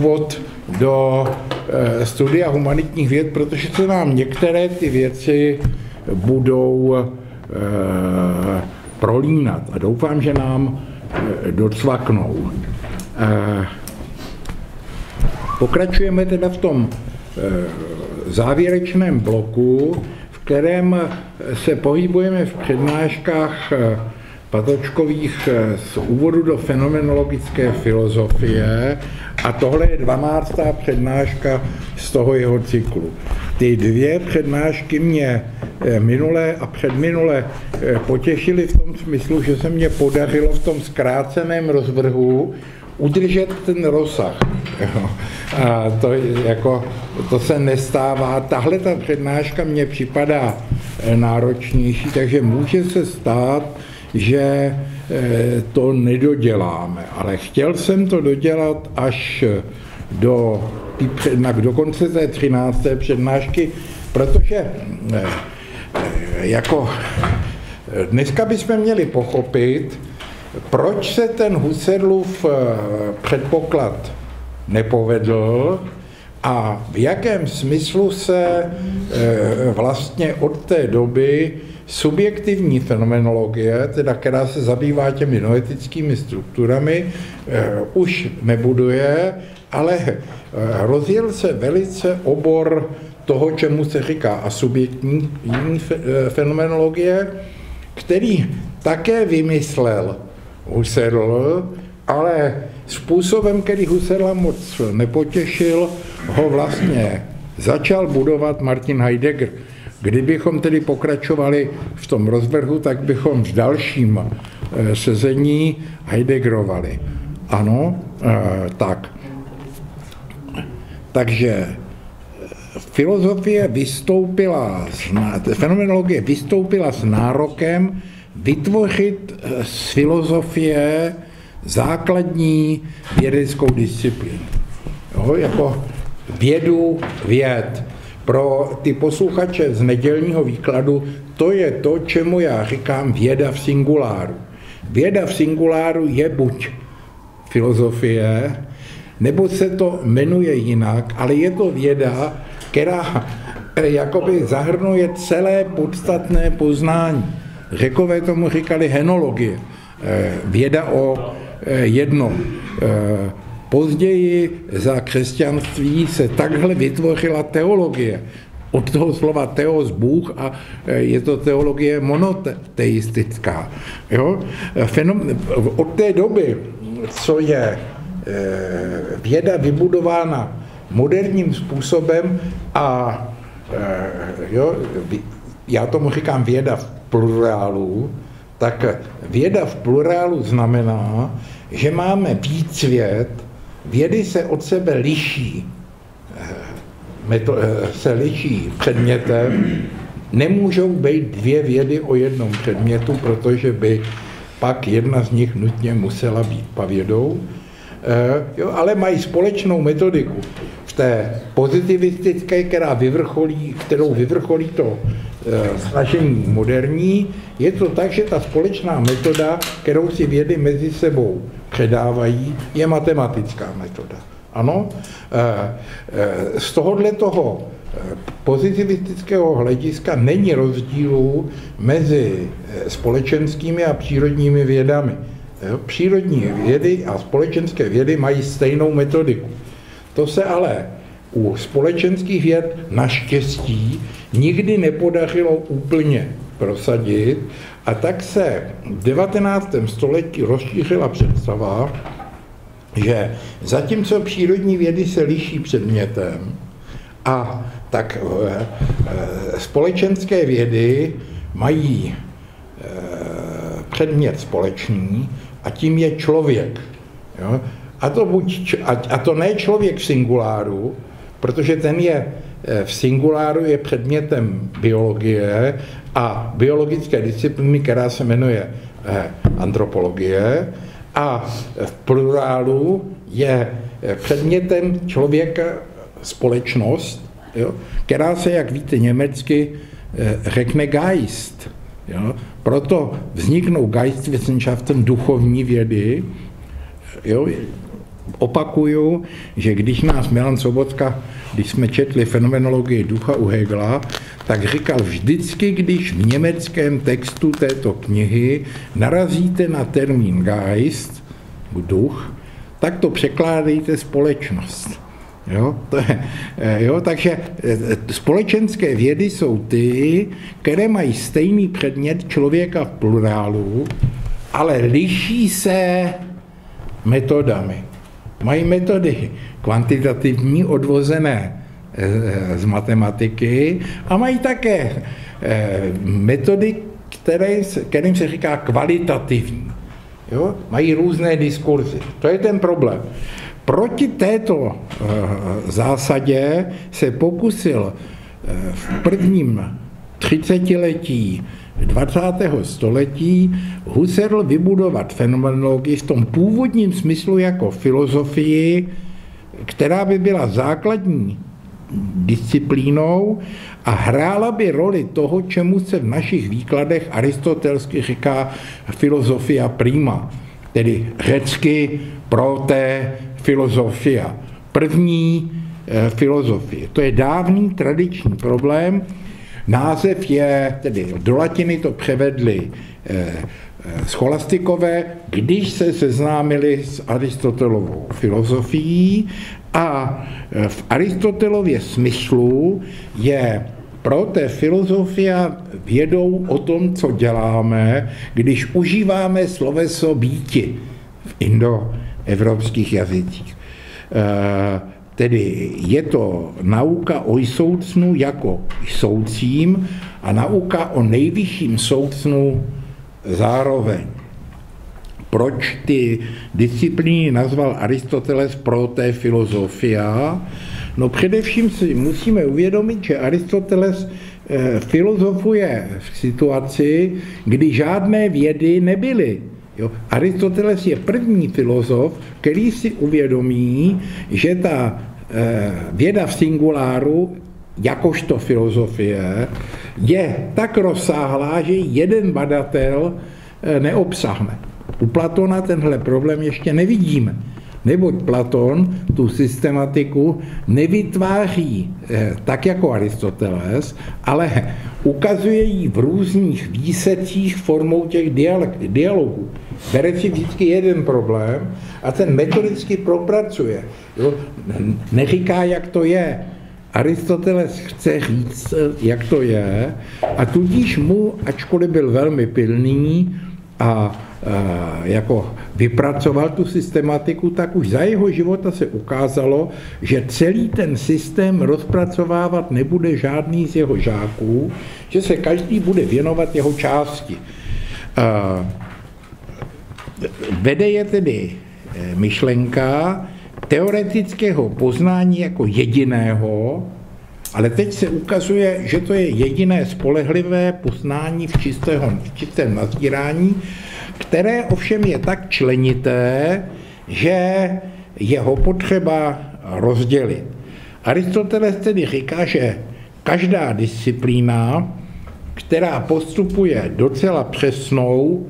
úvod do eh, studia humanitních věd, protože se nám některé ty věci budou eh, prolínat a doufám, že nám eh, docvaknou. Pokračujeme teda v tom závěrečném bloku, v kterém se pohybujeme v přednáškách Patočkových eh, z úvodu do fenomenologické filozofie a tohle je 12. přednáška z toho jeho cyklu. Ty dvě přednášky mě eh, minulé a předminulé eh, potěšily v tom smyslu, že se mě podařilo v tom zkráceném rozvrhu udržet ten rozsah. A to, jako, to se nestává. Tahle ta přednáška mně připadá náročnější, takže může se stát, že eh, to nedoděláme. Ale chtěl jsem to dodělat až do, do konce té 13. přednášky, protože eh, jako dneska bychom měli pochopit, proč se ten Husserlův eh, předpoklad nepovedl a v jakém smyslu se vlastně od té doby subjektivní fenomenologie, teda která se zabývá těmi noetickými strukturami, eh, už nebuduje, ale eh, rozjel se velice obor toho, čemu se říká asubjektní eh, fenomenologie, který také vymyslel Husserl, ale způsobem, který Husserla moc nepotěšil, ho vlastně začal budovat Martin Heidegger. Kdybychom tedy pokračovali v tom rozvrhu, tak bychom v dalším eh, sezení Heideggerovali. Ano, eh, tak. Takže eh, filozofie vystoupila, fenomenologie vystoupila s nárokem vytvořit z filozofie základní vědeckou disciplínu. Jo, jako vědu věd pro ty posluchače z nedělního výkladu to je to, čemu já říkám věda v singuláru. Věda v singuláru je buď filozofie, nebo se to jmenuje jinak, ale je to věda, která eh, jakoby zahrnuje celé podstatné poznání. Řekové tomu říkali henologie, eh, věda o eh, jednom. Později za křesťanství se takhle vytvořila teologie. Od toho slova teos Bůh a e, je to teologie monoteistická. Jo? Fenom, od té doby, co je e, věda vybudována moderním způsobem a e, jo, já tomu říkám věda v plurálu, tak věda v plurálu znamená, že máme víc svět, Vědy se od sebe liší, eh, eh, se liší předmětem, nemůžou být dvě vědy o jednom předmětu, protože by pak jedna z nich nutně musela být pavědou, eh, ale mají společnou metodiku. V té pozitivistické, která vyvrcholí, kterou vyvrcholí to snažení moderní, je to tak, že ta společná metoda, kterou si vědy mezi sebou předávají, je matematická metoda. Ano, eh, eh, z tohohle toho eh, pozitivistického hlediska není rozdílu mezi společenskými a přírodními vědami. Přírodní vědy a společenské vědy mají stejnou metodiku. To se ale u společenských věd naštěstí nikdy nepodařilo úplně prosadit a tak se v 19. století rozšířila představa, že zatímco přírodní vědy se liší předmětem, a tak e, společenské vědy mají e, předmět společný a tím je člověk. Jo? A, to buď, a, a to ne člověk v singuláru, protože ten je v singuláru je předmětem biologie a biologické disciplíny, která se jmenuje eh, antropologie a v plurálu je eh, předmětem člověka společnost, jo, která se, jak víte německy, eh, řekne Geist. Jo. Proto vzniknou Geistwissenschaften duchovní vědy, jo, opakuju, že když nás Milan Sobotka, když jsme četli fenomenologii ducha u Hegla, tak říkal vždycky, když v německém textu této knihy narazíte na termín Geist, duch, tak to překládejte společnost. Jo, to je, eh, jo, takže eh, společenské vědy jsou ty, které mají stejný předmět člověka v plurálu, ale liší se metodami. Mají metody kvantitativní, odvozené eh, z matematiky a mají také metody, které, kterým se říká kvalitativní. Jo? Mají různé diskurzy. To je ten problém. Proti této eh, zásadě se pokusil eh, v prvním třicetiletí 20. století Husserl vybudovat fenomenologii v tom původním smyslu jako filozofii, která by byla základní disciplínou a hrála by roli toho, čemu se v našich výkladech aristotelsky říká filozofia prima, tedy řecky proté filozofia. První eh, filozofie. To je dávný tradiční problém. Název je, tedy do latiny to převedli eh, eh, scholastikové, když se seznámili s Aristotelovou filozofií a v Aristotelově smyslu je pro té filozofia vědou o tom, co děláme, když užíváme sloveso býti v indoevropských jazycích. Tedy je to nauka o soucnu jako soucím a nauka o nejvyšším soucnu zároveň proč ty disciplíny nazval Aristoteles pro té filozofia. No především si musíme uvědomit, že Aristoteles eh, filozofuje v situaci, kdy žádné vědy nebyly. Jo. Aristoteles je první filozof, který si uvědomí, že ta eh, věda v singuláru, jakožto filozofie, je tak rozsáhlá, že jeden badatel eh, neobsahne. U Platona tenhle problém ještě nevidíme. Neboť Platon tu systematiku nevytváří eh, tak jako Aristoteles, ale ukazuje ji v různých výsecích formou těch dialogů. Bere si vždycky jeden problém a ten metodicky propracuje. Jo? Neříká, jak to je. Aristoteles chce říct, jak to je a tudíž mu, ačkoliv byl velmi pilný a jako vypracoval tu systematiku, tak už za jeho života se ukázalo, že celý ten systém rozpracovávat nebude žádný z jeho žáků, že se každý bude věnovat jeho části. Vede je tedy e, myšlenka teoretického poznání jako jediného, ale teď se ukazuje, že to je jediné spolehlivé poznání v, čistého, v čistém nazírání, které ovšem je tak členité, že je ho potřeba rozdělit. Aristoteles tedy říká, že každá disciplína, která postupuje docela přesnou,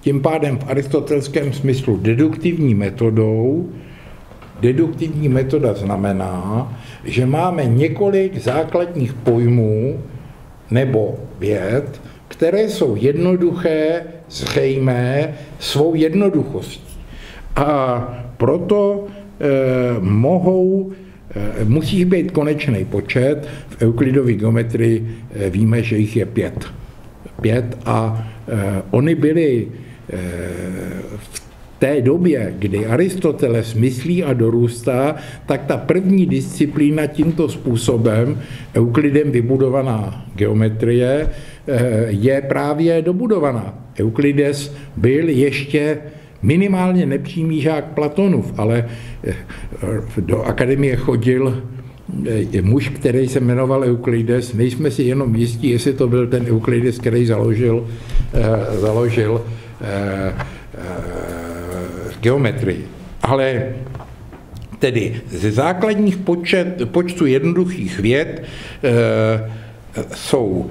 tím pádem v aristotelském smyslu deduktivní metodou, deduktivní metoda znamená, že máme několik základních pojmů nebo věd, které jsou jednoduché, zřejmé svou jednoduchostí. A proto e, mohou, e, musí být konečný počet. V euklidové geometrii e, víme, že jich je pět. Pět a e, oni byli v té době, kdy Aristoteles myslí a dorůstá, tak ta první disciplína tímto způsobem, Euklidem vybudovaná geometrie, eh, je právě dobudovaná. Euklides byl ještě minimálně nepřímý žák Platonův, ale eh, do akademie chodil eh, muž, který se jmenoval Euklides. Nejsme si jenom jistí, jestli to byl ten Euklides, který založil, založil geometrii. Ale tedy ze základních počet, počtu jednoduchých věd jsou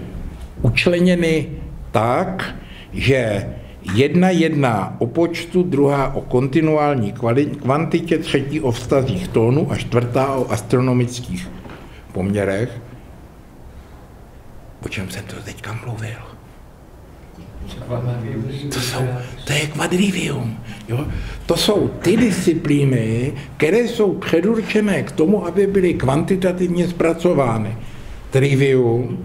učleněny tak, že Jedna jedná o počtu, druhá o kontinuální kvantitě, třetí o vztazích tónu a čtvrtá o astronomických poměrech. O čem jsem to teďka mluvil? To, jsou, to je kvadrivium. Jo? To jsou ty disciplíny, které jsou předurčené k tomu, aby byly kvantitativně zpracovány. Trivium,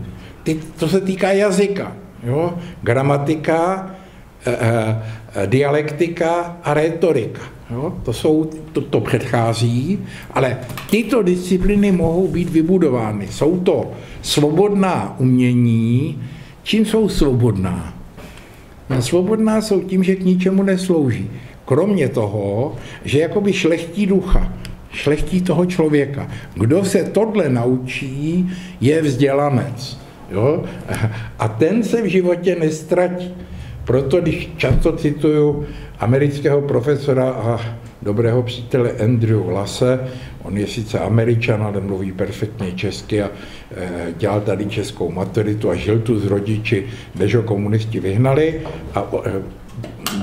ty, to se týká jazyka. Jo? Gramatika, e, e, dialektika a retorika. Jo? To, jsou, to, to předchází, ale tyto disciplíny mohou být vybudovány. Jsou to svobodná umění. Čím jsou svobodná? No, svobodná jsou tím, že k ničemu neslouží. Kromě toho, že jakoby šlechtí ducha, šlechtí toho člověka. Kdo se tohle naučí, je vzdělanec. Jo? A ten se v životě nestratí. Proto, když často cituju amerického profesora a dobrého přítele Andrew Lase, on je sice američan, ale mluví perfektně česky a e, dělal tady českou maturitu a žil tu s rodiči, než ho komunisti vyhnali a e,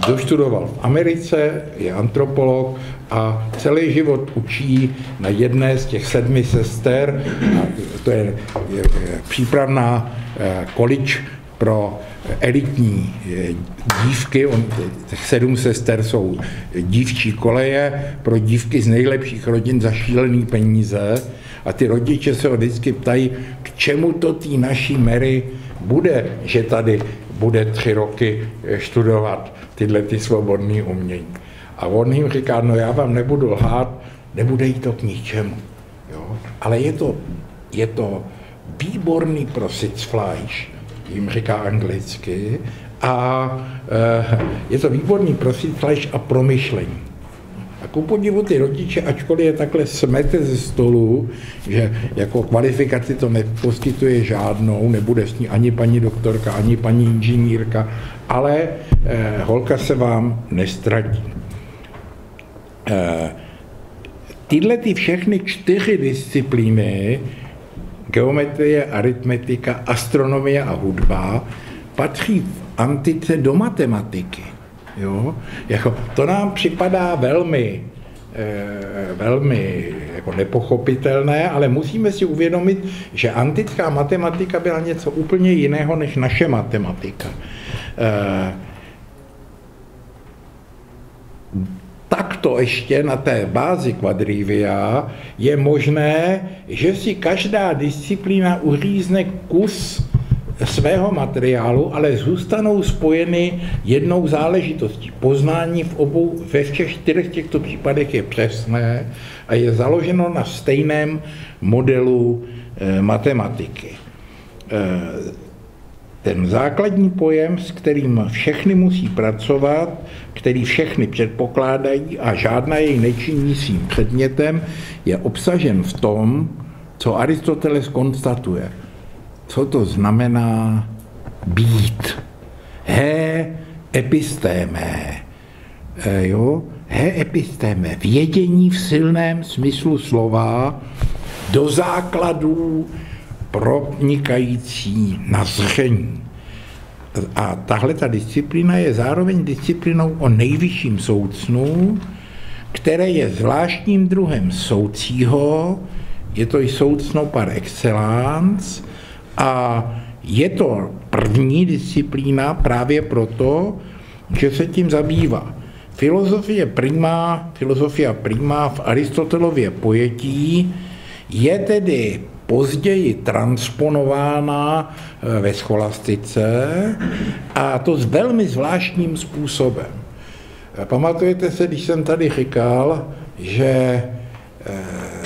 doštudoval v Americe, je antropolog a celý život učí na jedné z těch sedmi sester, a to je, přípravná e, količ pro elitní eh, dívky, on, těch sedm sester jsou dívčí koleje pro dívky z nejlepších rodin za šílený peníze a ty rodiče se ho vždycky ptají, k čemu to tý naší Mary bude, že tady bude tři roky eh, studovat tyhle ty svobodné umění. A on jim říká, no já vám nebudu lhát, nebude jí to k ničemu. Jo? Ale je to, je to výborný pro Sitzfleisch, jim říká anglicky, a e, je to výborný pro flash a promyšlení. A ku podivu ty rodiče, ačkoliv je takhle smete ze stolu, že jako kvalifikaci to neposkytuje žádnou, nebude s ní ani paní doktorka, ani paní inženýrka, ale e, holka se vám nestratí. E, tyhle ty všechny čtyři disciplíny geometrie, aritmetika, astronomie a hudba patří v antice do matematiky. Jo? Jako, to nám připadá velmi, e, velmi jako nepochopitelné, ale musíme si uvědomit, že antická matematika byla něco úplně jiného než naše matematika. E, takto ještě na té bázi kvadrivia je možné, že si každá disciplína uřízne kus svého materiálu, ale zůstanou spojeny jednou záležitostí. Poznání v obou, ve všech čtyřech těchto případech je přesné a je založeno na stejném modelu e, matematiky. Ten základní pojem, s kterým všechny musí pracovat, který všechny předpokládají a žádná jej nečiní svým předmětem, je obsažen v tom, co Aristoteles konstatuje. Co to znamená být? He epistémé. E, jo? He epistémé. Vědění v silném smyslu slova do základů pronikající na zření. A tahle ta disciplína je zároveň disciplínou o nejvyšším soucnu, které je zvláštním druhem soucího, je to i soucno par excellence a je to první disciplína právě proto, že se tím zabývá. Filozofie prima, filozofia prima v Aristotelově pojetí je tedy později transponována eh, ve scholastice a to s velmi zvláštním způsobem. Eh, pamatujete se, když jsem tady říkal, že eh,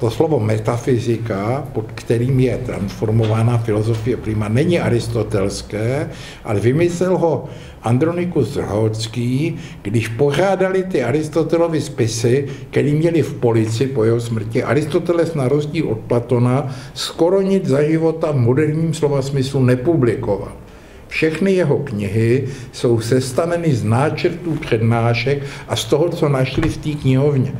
to slovo metafyzika, pod kterým je transformována filozofie prima, není aristotelské, ale vymyslel ho Andronikus Rhodský, když pořádali ty Aristotelovy spisy, které měli v polici po jeho smrti. Aristoteles na rozdíl od Platona skoro nic za života v moderním slova smyslu nepublikoval. Všechny jeho knihy jsou sestaveny z náčrtů přednášek a z toho, co našli v té knihovně.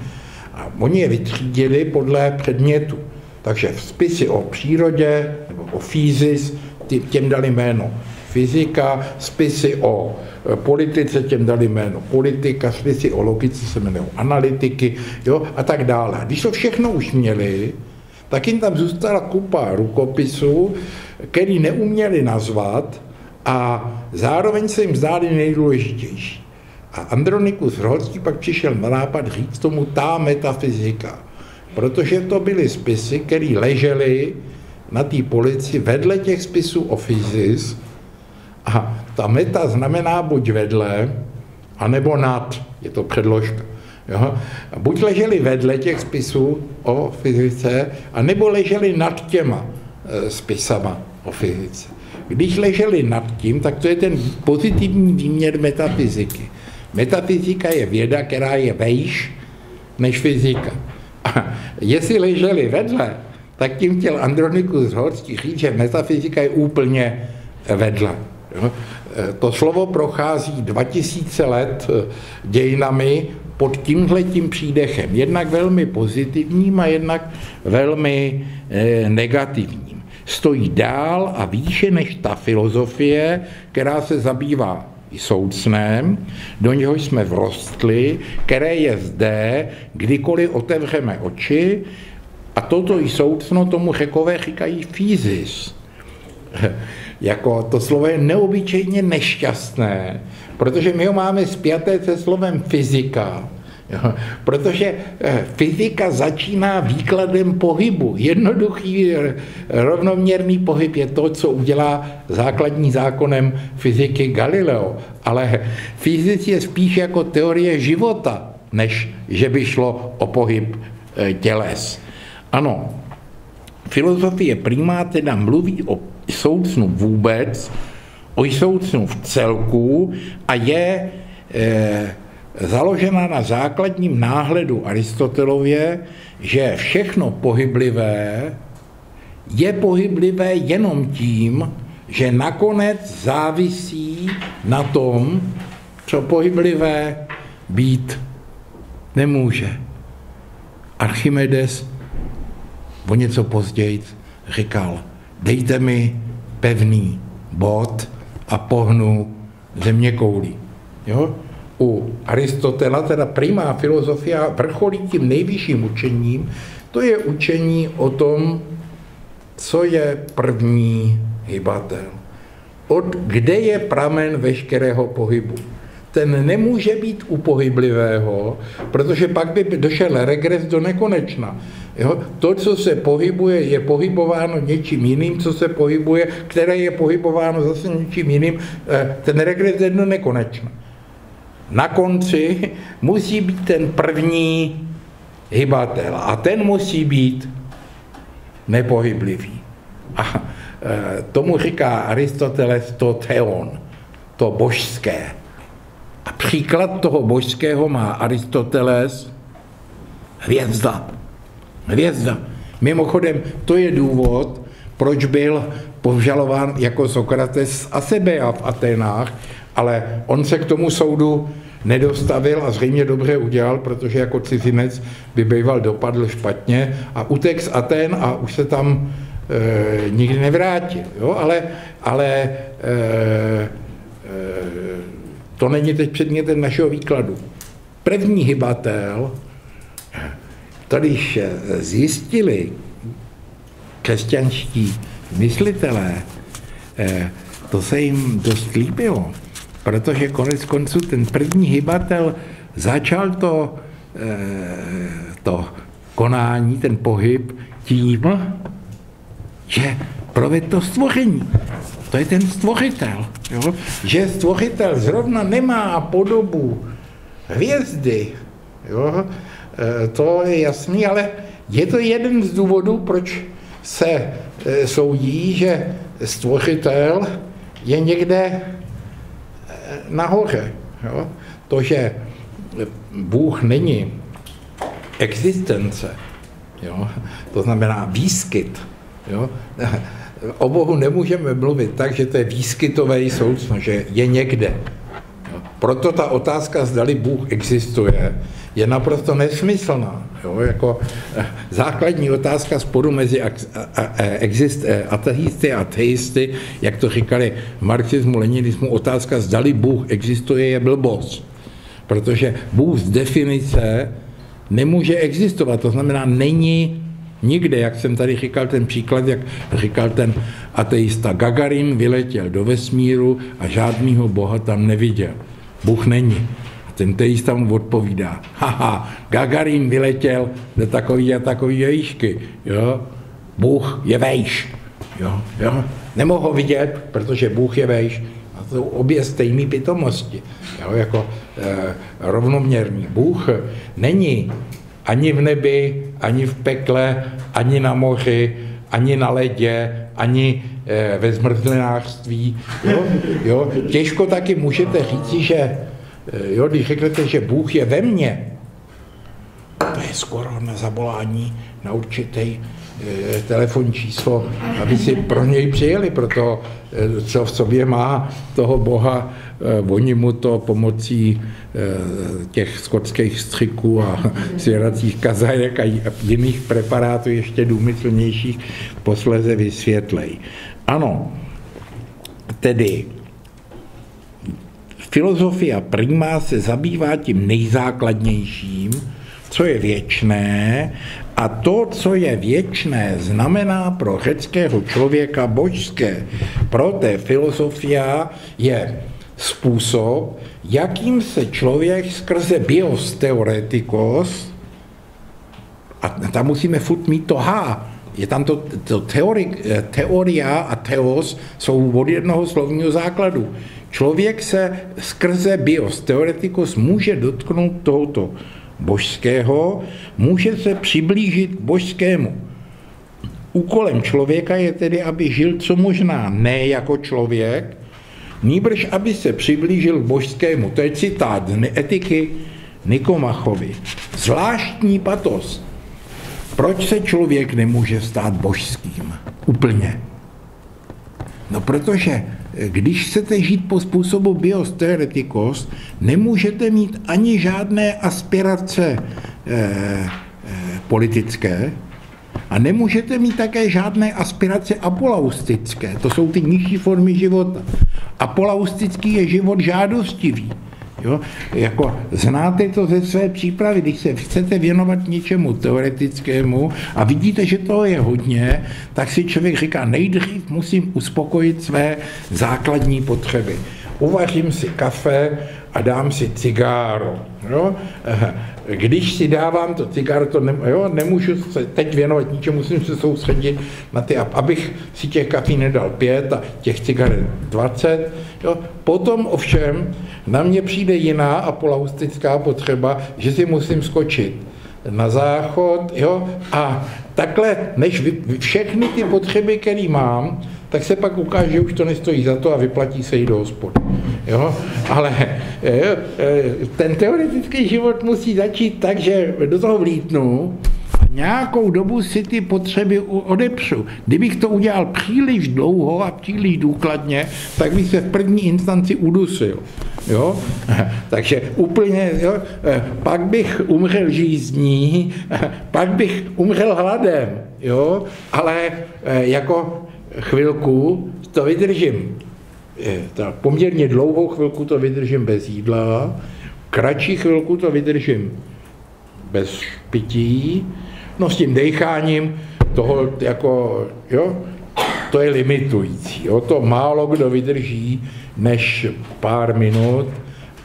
A oni je vytřídili podle předmětu. Takže v spisy o přírodě nebo o fízis těm dali jméno fyzika, spisy o e, politice, těm dali jméno politika, spisy o logice se jmenují analytiky, jo, a tak dále. Když to všechno už měli, tak jim tam zůstala kupa rukopisů, který neuměli nazvat a zároveň se jim zdály nejdůležitější. A Andronikus Rhodský pak přišel na nápad říct tomu ta metafyzika, protože to byly spisy, které ležely na té polici vedle těch spisů o fyzis a ta meta znamená buď vedle, anebo nad, je to předložka. Jo? Buď leželi vedle těch spisů o fyzice, anebo leželi nad těma e, spisama o fyzice. Když leželi nad tím, tak to je ten pozitivní výměr metafyziky. Metafyzika je věda, která je vejš než fyzika. A jestli leželi vedle, tak tím chtěl Andronikus Horský říct, že metafyzika je úplně vedle. To slovo prochází 2000 let dějinami pod tímhletím přídechem. Jednak velmi pozitivním a jednak velmi eh, negativním. Stojí dál a výše než ta filozofie, která se zabývá soucnem, do něho jsme vrostli, které je zde, kdykoliv otevřeme oči, a toto soucno tomu řekové říkají fyzis. jako to slovo je neobyčejně nešťastné, protože my ho máme spjaté se slovem fyzika, Jo, protože eh, fyzika začíná výkladem pohybu. Jednoduchý rovnoměrný pohyb je to, co udělá základní zákonem fyziky Galileo. Ale fyzik je spíš jako teorie života, než že by šlo o pohyb eh, těles. Ano, filozofie primá teda mluví o soucnu vůbec, o soucnu v celku a je e, založena na základním náhledu Aristotelově, že všechno pohyblivé je pohyblivé jenom tím, že nakonec závisí na tom, co pohyblivé být nemůže. Archimedes o něco později říkal, dejte mi pevný bod a pohnu země koulí. Jo? U Aristotela, teda primá filozofia, vrcholí tím nejvyšším učením, to je učení o tom, co je první hybatel. Od kde je pramen veškerého pohybu. Ten nemůže být u pohyblivého, protože pak by došel regres do nekonečna. Jo? To, co se pohybuje, je pohybováno něčím jiným, co se pohybuje, které je pohybováno zase něčím jiným, eh, ten regres je do nekonečna na konci musí být ten první hybatel a ten musí být nepohyblivý. A e, tomu říká Aristoteles to theon, to božské. A příklad toho božského má Aristoteles hvězda. Hvězda. Mimochodem, to je důvod, proč byl požalován jako Sokrates a Asebea v Atenách, ale on se k tomu soudu nedostavil a zřejmě dobře udělal, protože jako cizinec by býval dopadl špatně a utek z Aten a už se tam e, nikdy nevrátil. Jo? Ale, ale e, e, to není teď předmětem našeho výkladu. První hybatel, tady zjistili křesťanští myslitelé, to se jim dost líbilo, protože konec konců ten první hybatel začal to, eh, to konání, ten pohyb tím, že provedl to stvoření. To je ten stvořitel. Jo? Že stvořitel zrovna nemá podobu hvězdy. Jo? E, to je jasný, ale je to jeden z důvodů, proč se e, soudí, že stvořitel je někde nahoře. Jo? To, že Bůh není existence, jo? to znamená výskyt. Jo? O Bohu nemůžeme mluvit tak, že to je výskytové soucno, že je někde. Proto ta otázka, zdali Bůh existuje, je naprosto nesmyslná. Jo? Jako eh, základní otázka sporu mezi exist, eh, ateisty a ateisty, jak to říkali v marxismu, leninismu, otázka, zdali Bůh existuje, je blbost. Protože Bůh z definice nemůže existovat, to znamená, není nikde, jak jsem tady říkal ten příklad, jak říkal ten ateista Gagarin, vyletěl do vesmíru a žádného boha tam neviděl. Bůh není. Ten teista mu odpovídá, haha, Gagarin vyletěl do takový a takový výšky, jo, Bůh je vejš, jo, jo, nemohu ho vidět, protože Bůh je vejš. A to jsou obě stejné pitomosti, jo, jako e, rovnoměrný. Bůh není ani v nebi, ani v pekle, ani na moři, ani na ledě, ani e, ve zmrzlinářství. Jo? Jo? Těžko taky můžete říci, že jo, když řeknete, že Bůh je ve mně, to je skoro na zavolání na určitý Eh, telefonní číslo, aby si pro něj přijeli, proto eh, co v sobě má toho boha, eh, oni mu to pomocí těch skotských střiků a svěracích kazajek a jiných preparátů ještě důmyslnějších posleze vysvětlej. Ano, tedy filozofia prima se zabývá tím nejzákladnějším, co je věčné a to, co je věčné, znamená pro řeckého člověka božské. Proto filozofia je způsob, jakým se člověk skrze bios teoretikos, a tam musíme furt mít to H, je tam to, to teori, teoria a teos jsou od jednoho slovního základu. Člověk se skrze bios teoretikos může dotknout tohoto božského, může se přiblížit k božskému. Úkolem člověka je tedy, aby žil co možná ne jako člověk, nýbrž aby se přiblížil k božskému. To je citát z etiky Nikomachovi. Zvláštní patos. Proč se člověk nemůže stát božským? Úplně. No protože když chcete žít po způsobu bios theoreticos, nemůžete mít ani žádné aspirace e, e, politické a nemůžete mít také žádné aspirace apolaustické. To jsou ty nižší formy života. Apolaustický je život žádostivý. Jo? Jako znáte to ze své přípravy, když se chcete věnovat něčemu teoretickému a vidíte, že to je hodně, tak si člověk říká, nejdřív musím uspokojit své základní potřeby. Uvařím si kafe a dám si cigáro. Jo? Když si dávám to cigáro, to ne, jo, nemůžu se teď věnovat ničemu, musím se soustředit na ty, abych si těch kafí nedal pět a těch cigaret 20. Jo? Potom ovšem na mě přijde jiná apolaustická potřeba, že si musím skočit na záchod, jo, a takhle, než vy, všechny ty potřeby, které mám, tak se pak ukáže, že už to nestojí za to a vyplatí se jít do hospody. Jo? Ale jo, ten teoretický život musí začít tak, že do toho vlítnu, nějakou dobu si ty potřeby odepřu. Kdybych to udělal příliš dlouho a příliš důkladně, tak bych se v první instanci udusil. Jo? Takže úplně, jo? pak bych umřel žízní, pak bych umřel hladem, jo? ale eh, jako chvilku to vydržím. Ta poměrně dlouhou chvilku to vydržím bez jídla, kratší chvilku to vydržím bez pití, no s tím decháním toho jako, jo, to je limitující. Jo? To málo kdo vydrží než pár minut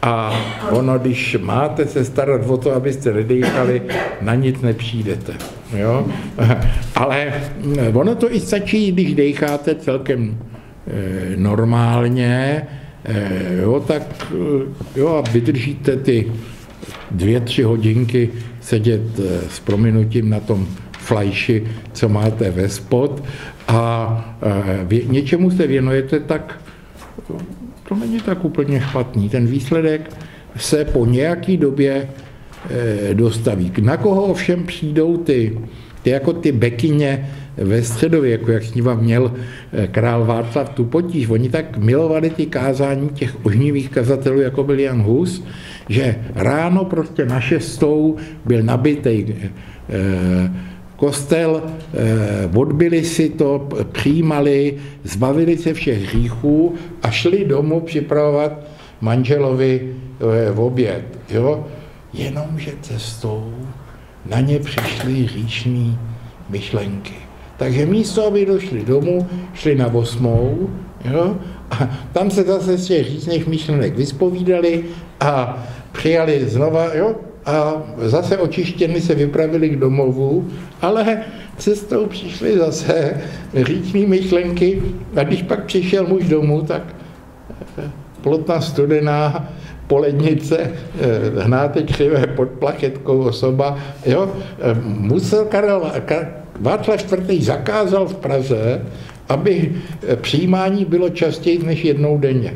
a ono, když máte se starat o to, abyste nedechali, na nic nepřijdete. Jo? Ale ono to i stačí, když decháte celkem eh, normálně, eh, jo, tak jo, a vydržíte ty dvě, tři hodinky sedět eh, s prominutím na tom flajši, co máte ve spod a vě, něčemu se věnujete, tak to není tak úplně špatný. Ten výsledek se po nějaký době e, dostaví. Na koho ovšem přijdou ty, ty jako ty bekyně ve středověku, jak s ním měl král Václav tu potíž. Oni tak milovali ty kázání těch ožnivých kazatelů, jako byl Jan Hus, že ráno prostě na šestou byl nabitý kostel, odbili si to, přijímali, zbavili se všech hříchů a šli domů připravovat manželovi v oběd. Jo? Jenomže cestou na ně přišly říšní myšlenky. Takže místo, aby došli domů, šli na osmou, jo? a tam se zase z těch říšných myšlenek vyspovídali a přijali znova, jo? a zase očištěni se vypravili k domovu, ale cestou přišly zase říční myšlenky a když pak přišel muž domů, tak plotná studená polednice, eh, hnáte křivé pod plachetkou osoba, jo, eh, musel Karel, Václav IV. zakázal v Praze, aby eh, přijímání bylo častěji než jednou denně.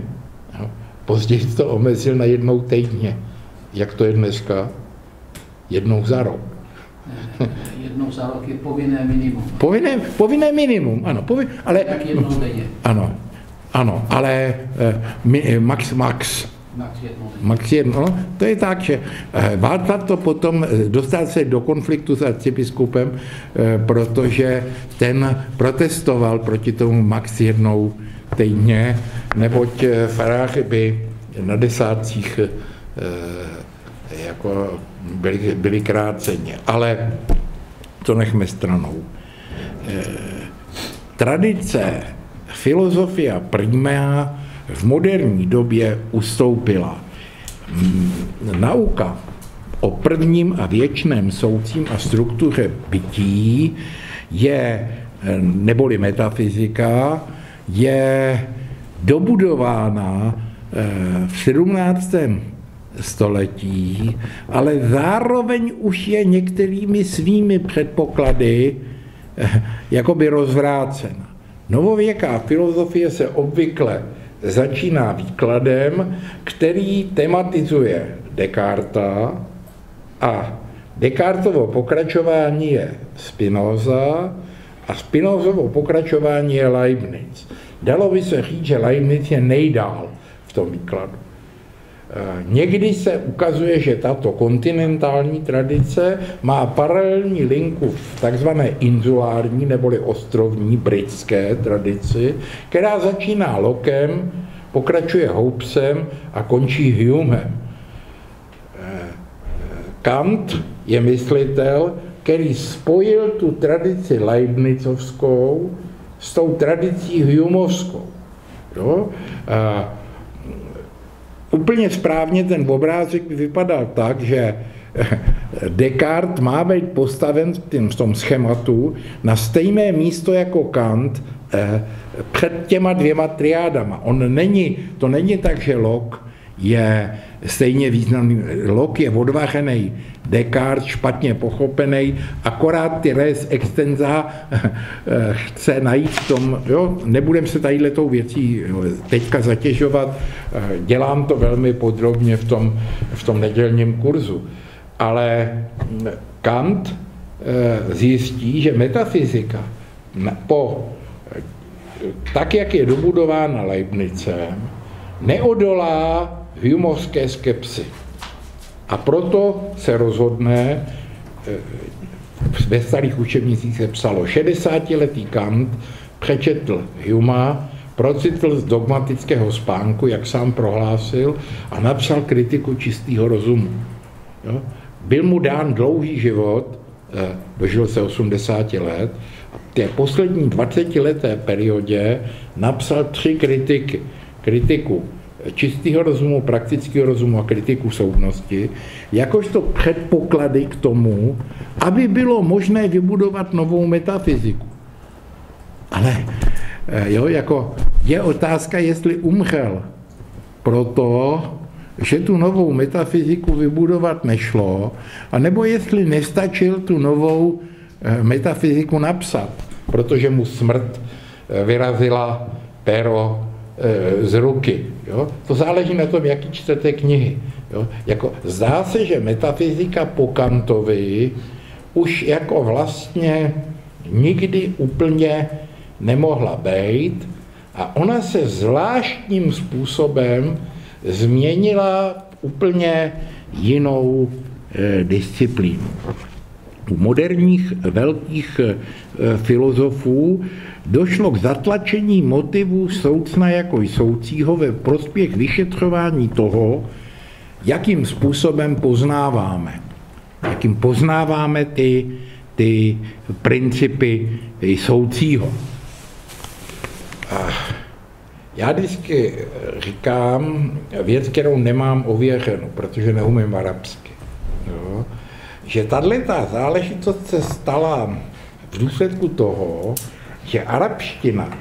Jo. Později to omezil na jednou týdně. Jak to je dneska? Jednou za rok. Jednou za rok je povinné minimum. Povinné, povinné minimum, ano. Povin, ale, tak jednou denně. Ano, ano, ale eh, max, max. Max jedno. No, to je tak, že eh, Václav to potom eh, dostal se do konfliktu s arcibiskupem, eh, protože ten protestoval proti tomu max jednou týdně, neboť faráři by na desátcích jako byli, byli kráceně. Ale to nechme stranou. Tradice filozofia primea v moderní době ustoupila. Nauka o prvním a věčném soucím a struktuře bytí je, neboli metafyzika, je dobudována eh, v 17. století, ale zároveň už je některými svými předpoklady eh, jakoby rozvrácena. Novověká filozofie se obvykle začíná výkladem, který tematizuje Descarta a Descartovo pokračování je Spinoza a Spinozovo pokračování je Leibniz. Dalo by se říct, že Leibniz je nejdál v tom výkladu. Eh, někdy se ukazuje, že tato kontinentální tradice má paralelní linku v takzvané inzulární neboli ostrovní britské tradici, která začíná Lokem, pokračuje Hobbesem a končí Humem. Eh, Kant je myslitel, který spojil tu tradici Leibnizovskou s tou tradicí Humovskou. Jo? A úplně správně ten obrázek by vypadal tak, že Descartes má být postaven v tom schématu na stejné místo jako Kant eh, před těma dvěma triádama. On není, to není tak, že Locke je stejně významný. Locke je odvařený, Descartes špatně pochopený, akorát ty res extenza eh, chce najít v tom, jo, nebudem se tadyhle tou věcí teďka zatěžovat, eh, dělám to velmi podrobně v tom, v tom nedělním kurzu. Ale Kant eh, zjistí, že metafyzika po tak, jak je dobudována Leibnicem, neodolá humovské skepsy. A proto se rozhodne, eh, ve starých učebnicích se psalo, 60-letý Kant přečetl Huma, procitl z dogmatického spánku, jak sám prohlásil, a napsal kritiku čistého rozumu. Jo? Byl mu dán dlouhý život, eh, dožil se 80 let, a v té poslední 20-leté periodě napsal tři kritiky. Kritiku čistého rozumu, praktického rozumu a kritiku soudnosti, jakožto předpoklady k tomu, aby bylo možné vybudovat novou metafyziku. Ale eh, jo, jako je otázka, jestli umřel proto, že tu novou metafyziku vybudovat nešlo, anebo jestli nestačil tu novou eh, metafyziku napsat, protože mu smrt eh, vyrazila pero z ruky. Jo? To záleží na tom, jaký čtete knihy. Jo? Jako, zdá se, že metafyzika po Kantovi už jako vlastně nikdy úplně nemohla být a ona se zvláštním způsobem změnila úplně jinou e, disciplínu. Moderních velkých e, filozofů došlo k zatlačení motivů soucna jako soucího ve prospěch vyšetřování toho, jakým způsobem poznáváme. Jakým poznáváme ty, ty principy soucího. Já vždycky říkám věc, kterou nemám ověřenou, protože neumím arabsky. Jo? Že tato záležitost se stala v důsledku toho, že arabština,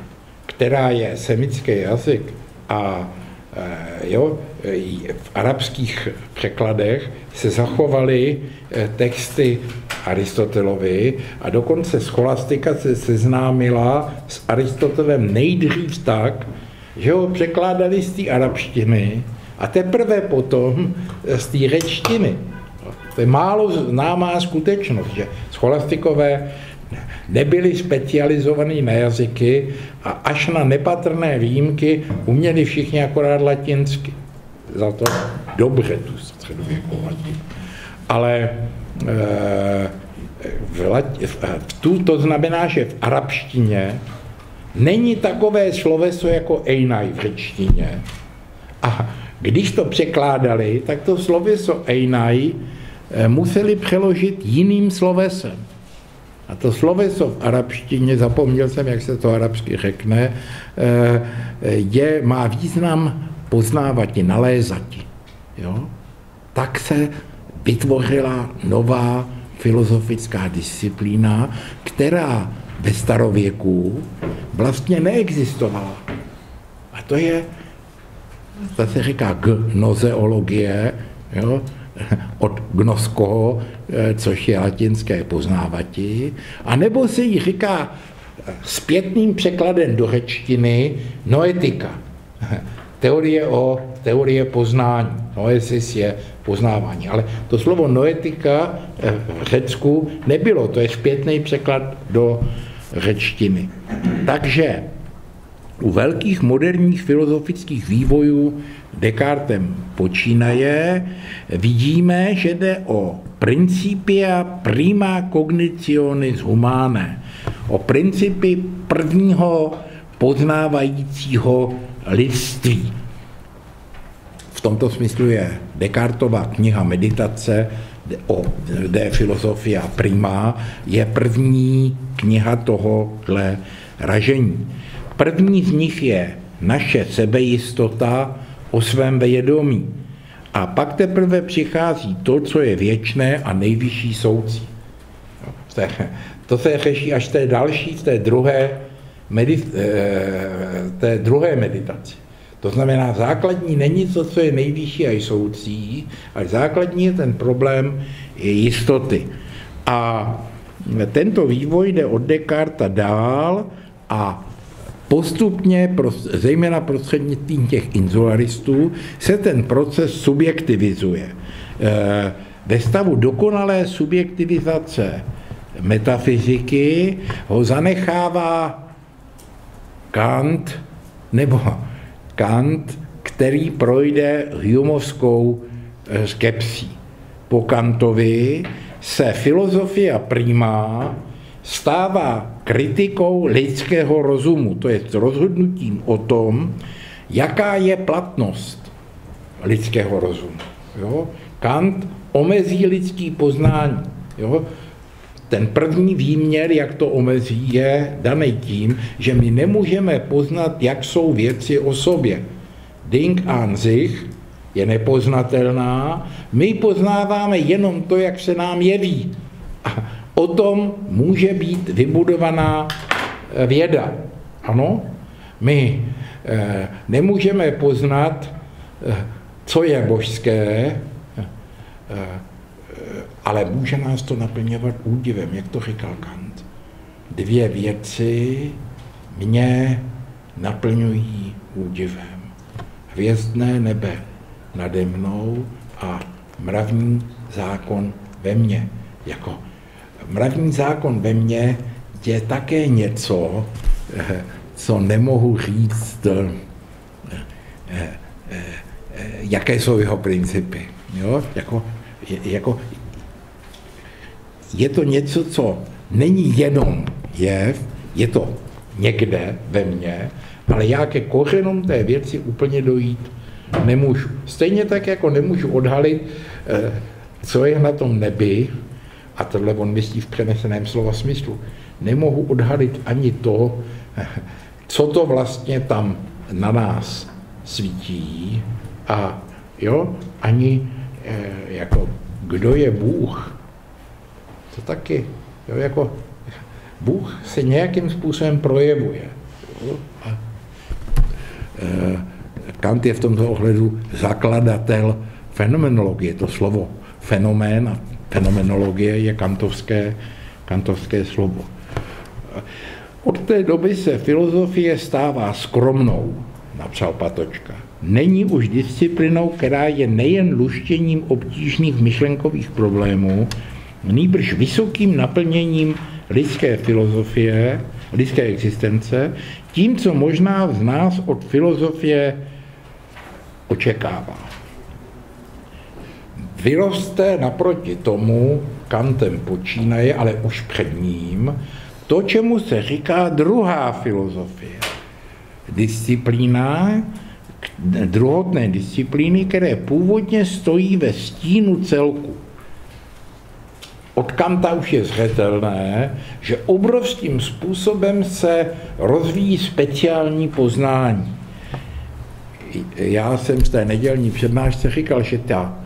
která je semický jazyk a e, jo, v arabských překladech se zachovaly e, texty Aristotelovi a dokonce scholastika se seznámila s Aristotelem nejdřív tak, že ho překládali z té arabštiny a teprve potom z té řečtiny. To je málo známá skutečnost, že scholastikové nebyli specializovaní na jazyky a až na nepatrné výjimky uměli všichni akorát latinsky. Za to dobře tu středověkou latinu. Ale e, v, lat, v, tu, to znamená, že v arabštině není takové sloveso jako einaj v řečtině. A když to překládali, tak to sloveso einaj eh, museli přeložit jiným slovesem. A to sloveso v arabštině, zapomněl jsem, jak se to arabsky řekne, eh, je, má význam poznávat, nalézat. Jo? Tak se vytvořila nová filozofická disciplína, která ve starověku vlastně neexistovala. A to je, to se říká gnozeologie, jo? Od gnoskoho, eh, což je latinské poznávati, a nebo se jí říká zpětným překladem do řečtiny noetika, teorie o teorie poznání. Noesis je poznávání. Ale to slovo noetika eh, v Řecku nebylo, to je zpětný překlad do řečtiny. Takže u velkých moderních filozofických vývojů Descartem počínaje, vidíme, že jde o principia prima cognitionis humane, o principy prvního poznávajícího lidství. V tomto smyslu je Descartova kniha Meditace o de filosofia prima je první kniha tohohle ražení. První z nich je naše sebejistota o svém vědomí. A pak teprve přichází to, co je věčné a nejvyšší soucí. To se řeší až té další, té druhé, medit, eh, té druhé meditaci. To znamená, základní není to, co je nejvyšší a soucí, ale základní je ten problém jistoty. A tento vývoj jde od Descarta dál a postupně, zejména prostřednictvím těch insularistů, se ten proces subjektivizuje. Eh, ve stavu dokonalé subjektivizace metafyziky ho zanechává Kant nebo Kant, který projde Humovskou eh, skepsí. Po Kantovi se filozofia prima stává kritikou lidského rozumu, to je rozhodnutím o tom, jaká je platnost lidského rozumu. Jo? Kant omezí lidský poznání. Jo? Ten první výměr, jak to omezí, je daný tím, že my nemůžeme poznat, jak jsou věci o sobě. Ding an sich je nepoznatelná, my poznáváme jenom to, jak se nám jeví. A o tom může být vybudovaná eh, věda. Ano, my eh, nemůžeme poznat, eh, co je božské, ale může nás to naplňovat údivem, jak to říkal Kant. Dvě věci mě naplňují údivem. Hvězdné nebe nade mnou a mravní zákon ve mně. Jako mravní zákon ve mně je také něco, eh, co nemohu říct, eh, jaké jsou jeho principy. Jo? Jako, jako, je to něco, co není jenom jev, je to někde ve mně, ale já ke kořenům té věci úplně dojít nemůžu. Stejně tak, jako nemůžu odhalit, eh, co je na tom nebi, a tohle on myslí v přeneseném slova smyslu, nemohu odhalit ani to, co to vlastně tam na nás svítí a jo, ani eh, jako kdo je Bůh, to taky, jo, jako Bůh se nějakým způsobem projevuje. Jo, a, e, Kant je v tomto ohledu zakladatel fenomenologie. To slovo fenomén a fenomenologie je kantovské, kantovské slovo. Od té doby se filozofie stává skromnou, napsal Patočka. Není už disciplinou, která je nejen luštěním obtížných myšlenkových problémů, nýbrž vysokým naplněním lidské filozofie, lidské existence, tím, co možná z nás od filozofie očekává. Vyroste naproti tomu, kantem počínaje, ale už před ním, to, čemu se říká druhá filozofie. Disciplína, druhotné disciplíny, které původně stojí ve stínu celku. Od Kanta už je zřetelné, že obrovským způsobem se rozvíjí speciální poznání já jsem z té nedělní přednášce říkal, že, ta,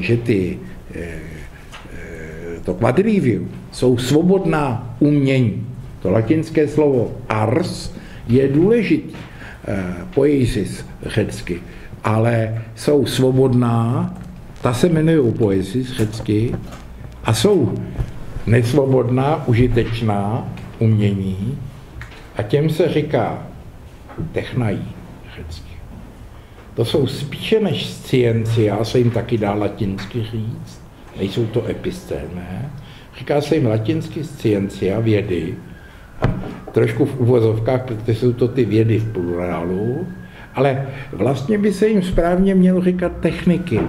že ty, eh, eh, to quadrivium jsou svobodná umění. To latinské slovo ars je důležitý, poesis řecky, ale jsou svobodná, ta se jmenují poesis řecky, a jsou nesvobodná, užitečná umění a těm se říká technají řecky. To jsou spíše než já se jim taky dá latinsky říct, nejsou to epistémé, říká se jim latinsky sciencia, vědy, trošku v uvozovkách, protože jsou to ty vědy v plurálu, ale vlastně by se jim správně mělo říkat techniky,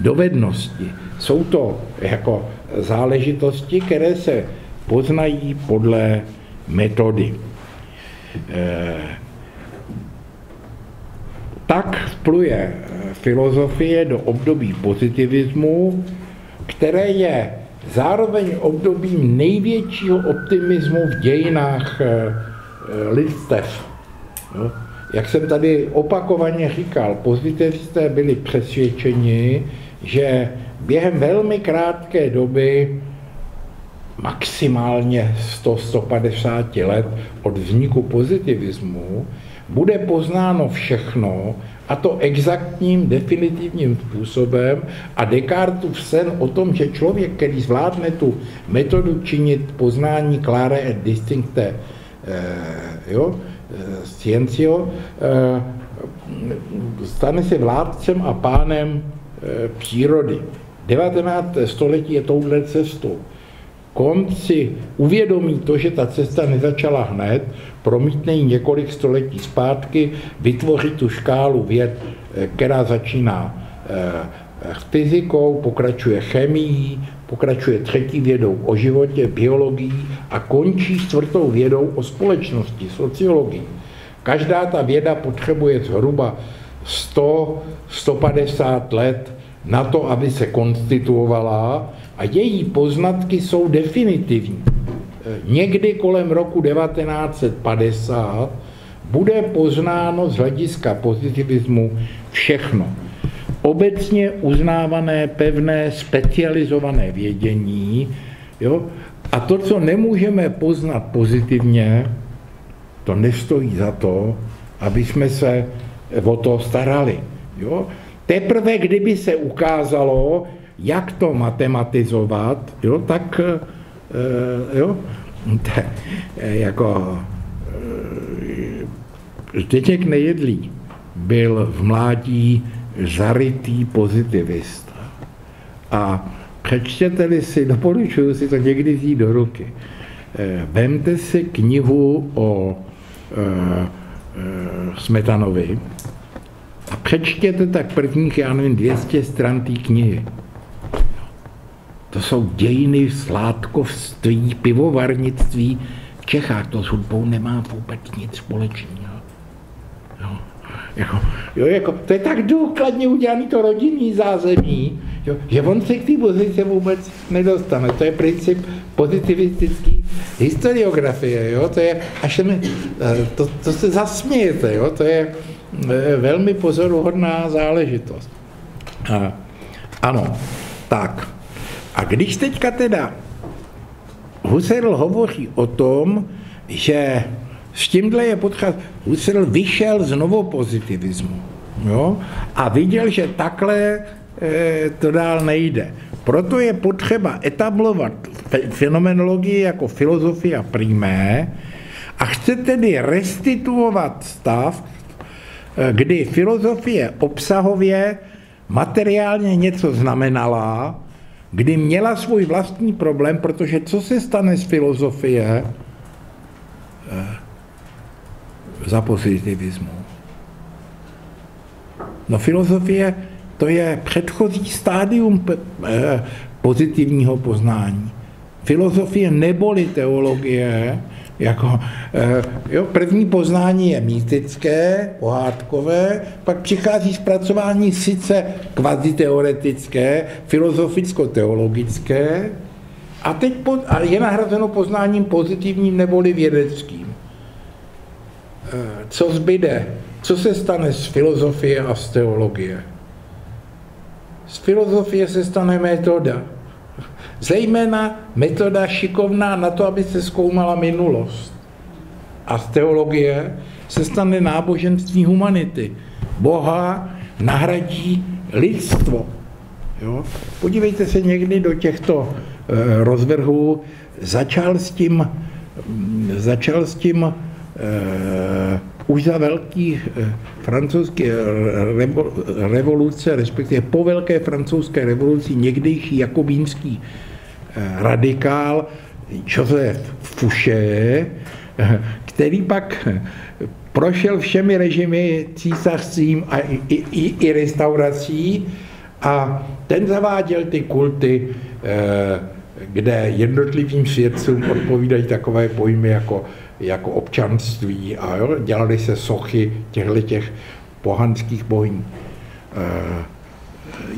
dovednosti. Jsou to jako záležitosti, které se poznají podle metody. Eh, tak vpluje eh, filozofie do období pozitivismu, které je zároveň obdobím největšího optimismu v dějinách eh, eh, lidstev. Jak jsem tady opakovaně říkal, pozitivisté byli přesvědčeni, že během velmi krátké doby, maximálně 100-150 let od vzniku pozitivismu, bude poznáno všechno, a to exaktním, definitivním způsobem a Descartův sen o tom, že člověk, který zvládne tu metodu činit poznání clare et distincte, eh, jo, eh, sciencio, eh, stane se vládcem a pánem eh, přírody. 19. století je touhle cestou. Kont si uvědomí to, že ta cesta nezačala hned, promítne ji několik století zpátky, vytvoří tu škálu věd, eh, která začíná eh, fyzikou, pokračuje chemií, pokračuje třetí vědou o životě, biologií a končí čtvrtou vědou o společnosti, sociologii. Každá ta věda potřebuje zhruba 100-150 let na to, aby se konstituovala a její poznatky jsou definitivní. Někdy kolem roku 1950 bude poznáno z hlediska pozitivismu všechno. Obecně uznávané, pevné, specializované vědění, jo? a to, co nemůžeme poznat pozitivně, to nestojí za to, aby jsme se o to starali. Jo? Teprve, kdyby se ukázalo, jak to matematizovat, jo, tak e, jo, te, e, jako e, Zdeněk Nejedlý byl v mládí zarytý pozitivista. A přečtěte-li si, doporučuju si to někdy vzít do ruky, vemte si knihu o Smetanovi a přečtěte tak prvních, já nevím, 200 stran té knihy. To jsou dějiny sládkovství, pivovarnictví v Čechách. To s hudbou nemá vůbec nic společného. Jo. Jako, jo, jako, to je tak důkladně udělané to rodinný zázemí, jo, že on se k té pozici vůbec nedostane. To je princip pozitivistické historiografie. Jo, to je, až se mi, eh, to, to se zasmějete, jo, to je eh, velmi pozoruhodná záležitost. A, ano, tak. A když teďka teda Husserl hovoří o tom, že s tímhle je potřeba, Husserl vyšel z novopozitivismu jo, a viděl, že takhle e, to dál nejde. Proto je potřeba etablovat fenomenologii jako filozofia primé a chce tedy restituovat stav, e, kdy filozofie obsahově materiálně něco znamenala, kdy měla svůj vlastní problém, protože co se stane z filozofie eh, za pozitivismu? No filozofie to je předchozí stádium eh, pozitivního poznání. Filozofie neboli teologie jako, eh, jo, první poznání je mýtické, pohádkové, pak přichází zpracování sice kvaziteoretické, filozoficko-teologické, a teď po, a je nahrazeno poznáním pozitivním neboli vědeckým. Eh, co zbyde? Co se stane z filozofie a z teologie? Z filozofie se stane metoda Zejména metoda šikovná na to, aby se zkoumala minulost. A z teologie se stane náboženství humanity. Boha nahradí lidstvo. Jo? Podívejte se někdy do těchto e, rozvrhů. Začal s tím, mm, začal s tím e, už za velký e, francouzské revo, revoluce, respektive po velké francouzské revoluci někdejší jakobínský Eh, radikál Joseph Fouché, eh, který pak prošel všemi režimy císařským a i, i, i restaurací a ten zaváděl ty kulty, eh, kde jednotlivým svědcům odpovídají takové pojmy jako, jako občanství a jo, dělali se sochy těchto těch pohanských bohyní.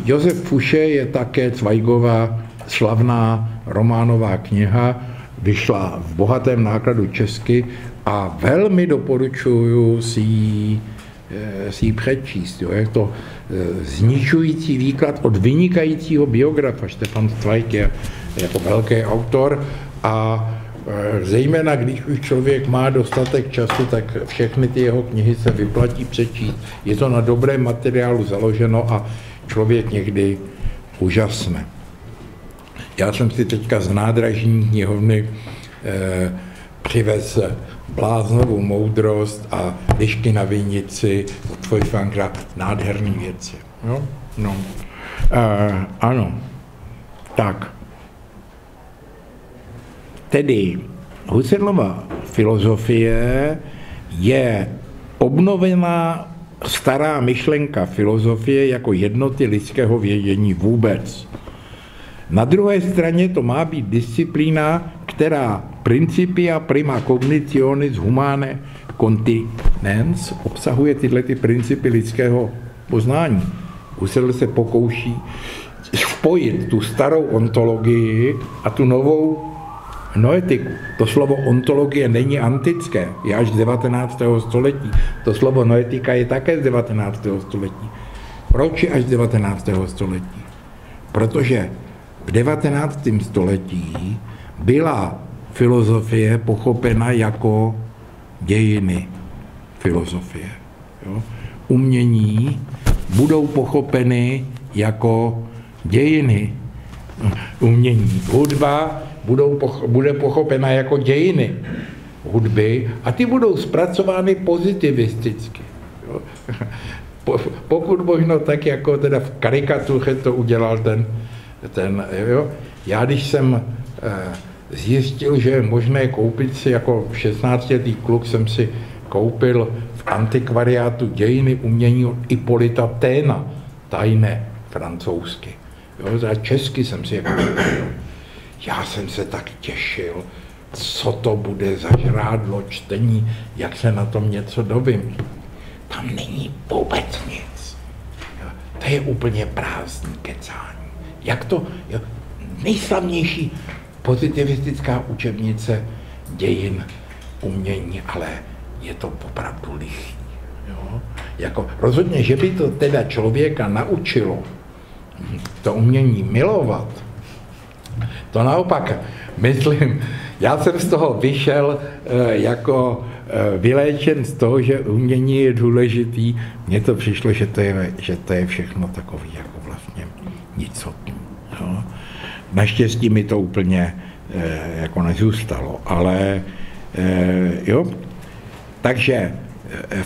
Josef Fuše je také Cvajgová slavná románová kniha, vyšla v bohatém nákladu česky a velmi doporučuju si ji, eh, si ji přečíst. Jo. Je to eh, zničující výklad od vynikajícího biografa. Stefan Zweig je jako velký autor a eh, zejména když už člověk má dostatek času, tak všechny ty jeho knihy se vyplatí přečíst. Je to na dobrém materiálu založeno a člověk někdy úžasné. Já jsem si teďka z nádražní knihovny eh, přivez bláznovou moudrost a lišky na vinici od Fojfangra, nádherné věci. Jo? No. Eh, ano. Tak. Tedy Husserlova filozofie je obnovená stará myšlenka filozofie jako jednoty lidského vědění vůbec. Na druhé straně to má být disciplína, která principia prima cognitionis humane continens obsahuje tyhle ty principy lidského poznání. Husserl se pokouší spojit tu starou ontologii a tu novou noetiku. To slovo ontologie není antické, je až z 19. století. To slovo noetika je také z 19. století. Proč je až z 19. století? Protože v 19. století byla filozofie pochopena jako dějiny filozofie. Jo? Umění budou pochopeny jako dějiny umění. Hudba budou, bude pochopena jako dějiny hudby a ty budou zpracovány pozitivisticky. Jo? Pokud možno tak, jako teda v karikatuře to udělal ten ten, jo. Já když jsem eh, zjistil, že je možné koupit si, jako 16-letý kluk jsem si koupil v antikvariátu dějiny umění Ipolita Téna, tajné francouzsky. Jo, za česky jsem si je koupil. Já jsem se tak těšil, co to bude za žrádlo čtení, jak se na tom něco dovím. Tam není vůbec nic. Jo, to je úplně prázdný kecání. Jak to, jo, nejslavnější pozitivistická učebnice dějin umění, ale je to opravdu lichý. Jo? Jako, rozhodně, že by to teda člověka naučilo to umění milovat, to naopak, myslím, já jsem z toho vyšel e, jako e, vyléčen z toho, že umění je důležitý. Mně to přišlo, že to je, že to je všechno takový jako vlastně nicotný. Naštěstí mi to úplně e, jako nezůstalo, ale jo, takže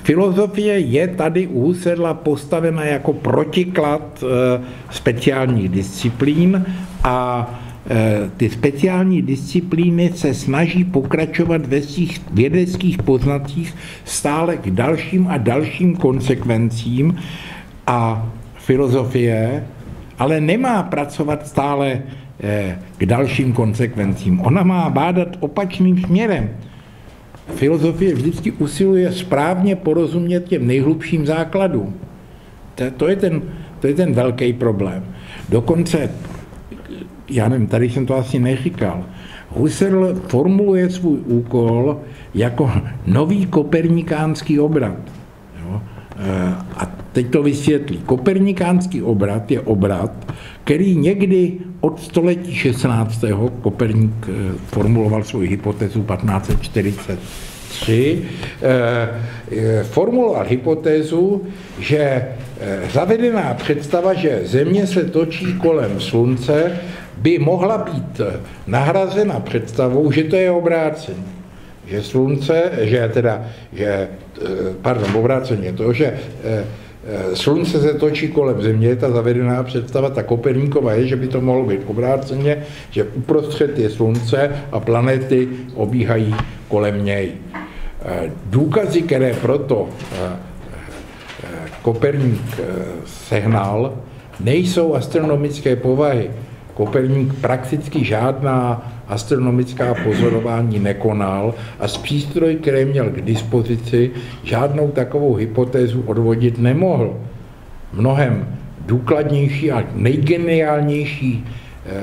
filozofie je tady u Husserla postavena jako protiklad speciálních disciplín a Eh, ty speciální disciplíny se snaží pokračovat ve svých vědeckých poznacích stále k dalším a dalším konsekvencím a filozofie ale nemá pracovat stále eh, k dalším konsekvencím. Ona má bádat opačným směrem. Filozofie vždycky usiluje správně porozumět těm nejhlubším základům. To je ten, to je ten velký problém. Dokonce já nevím, tady jsem to asi neříkal, Husserl formuluje svůj úkol jako nový kopernikánský obrat. Jo? E, a teď to vysvětlí. Kopernikánský obrat je obrat, který někdy od století 16. Koperník e, formuloval svou hypotézu 1543, e, formuloval hypotézu, že zavedená představa, že Země se točí kolem Slunce, by mohla být nahrazena představou, že to je obrácení. Že slunce, že teda, že, eh, pardon, obráceně, to, že eh, eh, slunce se točí kolem země, ta zavedená představa, ta Koperníková je, že by to mohlo být obráceně, že uprostřed je slunce a planety obíhají kolem něj. Důkazy, které proto Koperník sehnal, nejsou astronomické povahy. Koperník prakticky žádná astronomická pozorování nekonal a z přístroj, který měl k dispozici, žádnou takovou hypotézu odvodit nemohl. Mnohem důkladnější a nejgeniálnější eh,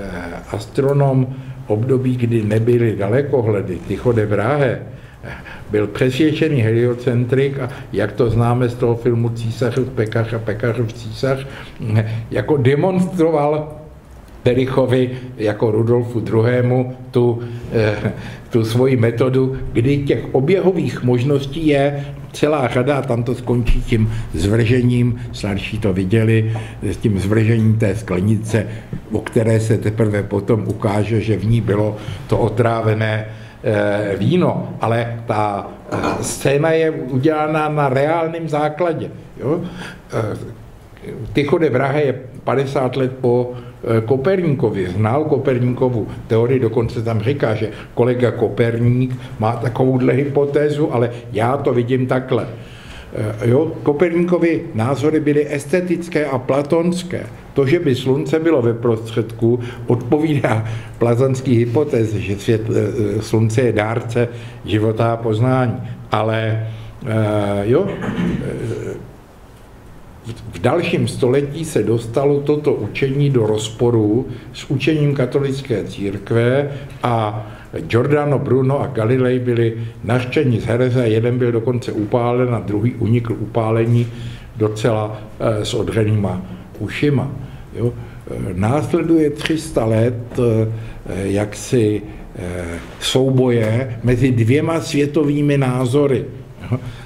astronom období, kdy nebyly dalekohledy, Tycho de Brahe, byl přesvědčený heliocentrik a jak to známe z toho filmu Císařův pekař a pekařův císař, jako demonstroval Perichovi jako Rudolfu II. tu, eh, tu svoji metodu, kdy těch oběhových možností je celá řada, tam to skončí tím zvržením, starší to viděli, s tím zvržením té sklenice, o které se teprve potom ukáže, že v ní bylo to otrávené eh, víno, ale ta eh, scéna je udělána na reálném základě. Jo? Tycho de je 50 let po Eh, Koperníkovi, znal Koperníkovu teorii, dokonce tam říká, že kolega Koperník má takovouhle hypotézu, ale já to vidím takhle. Eh, jo, Koperníkovi názory byly estetické a platonské. To, že by slunce bylo ve prostředku, odpovídá platonské hypotéze, že svět, eh, slunce je dárce života a poznání. Ale jo, v dalším století se dostalo toto učení do rozporu s učením katolické církve a Giordano Bruno a Galilei byli naštěni z hereze, jeden byl dokonce upálen a druhý unikl upálení docela eh, s odřenýma ušima. Jo. Eh, následuje 300 let eh, jaksi souboje mezi dvěma světovými názory.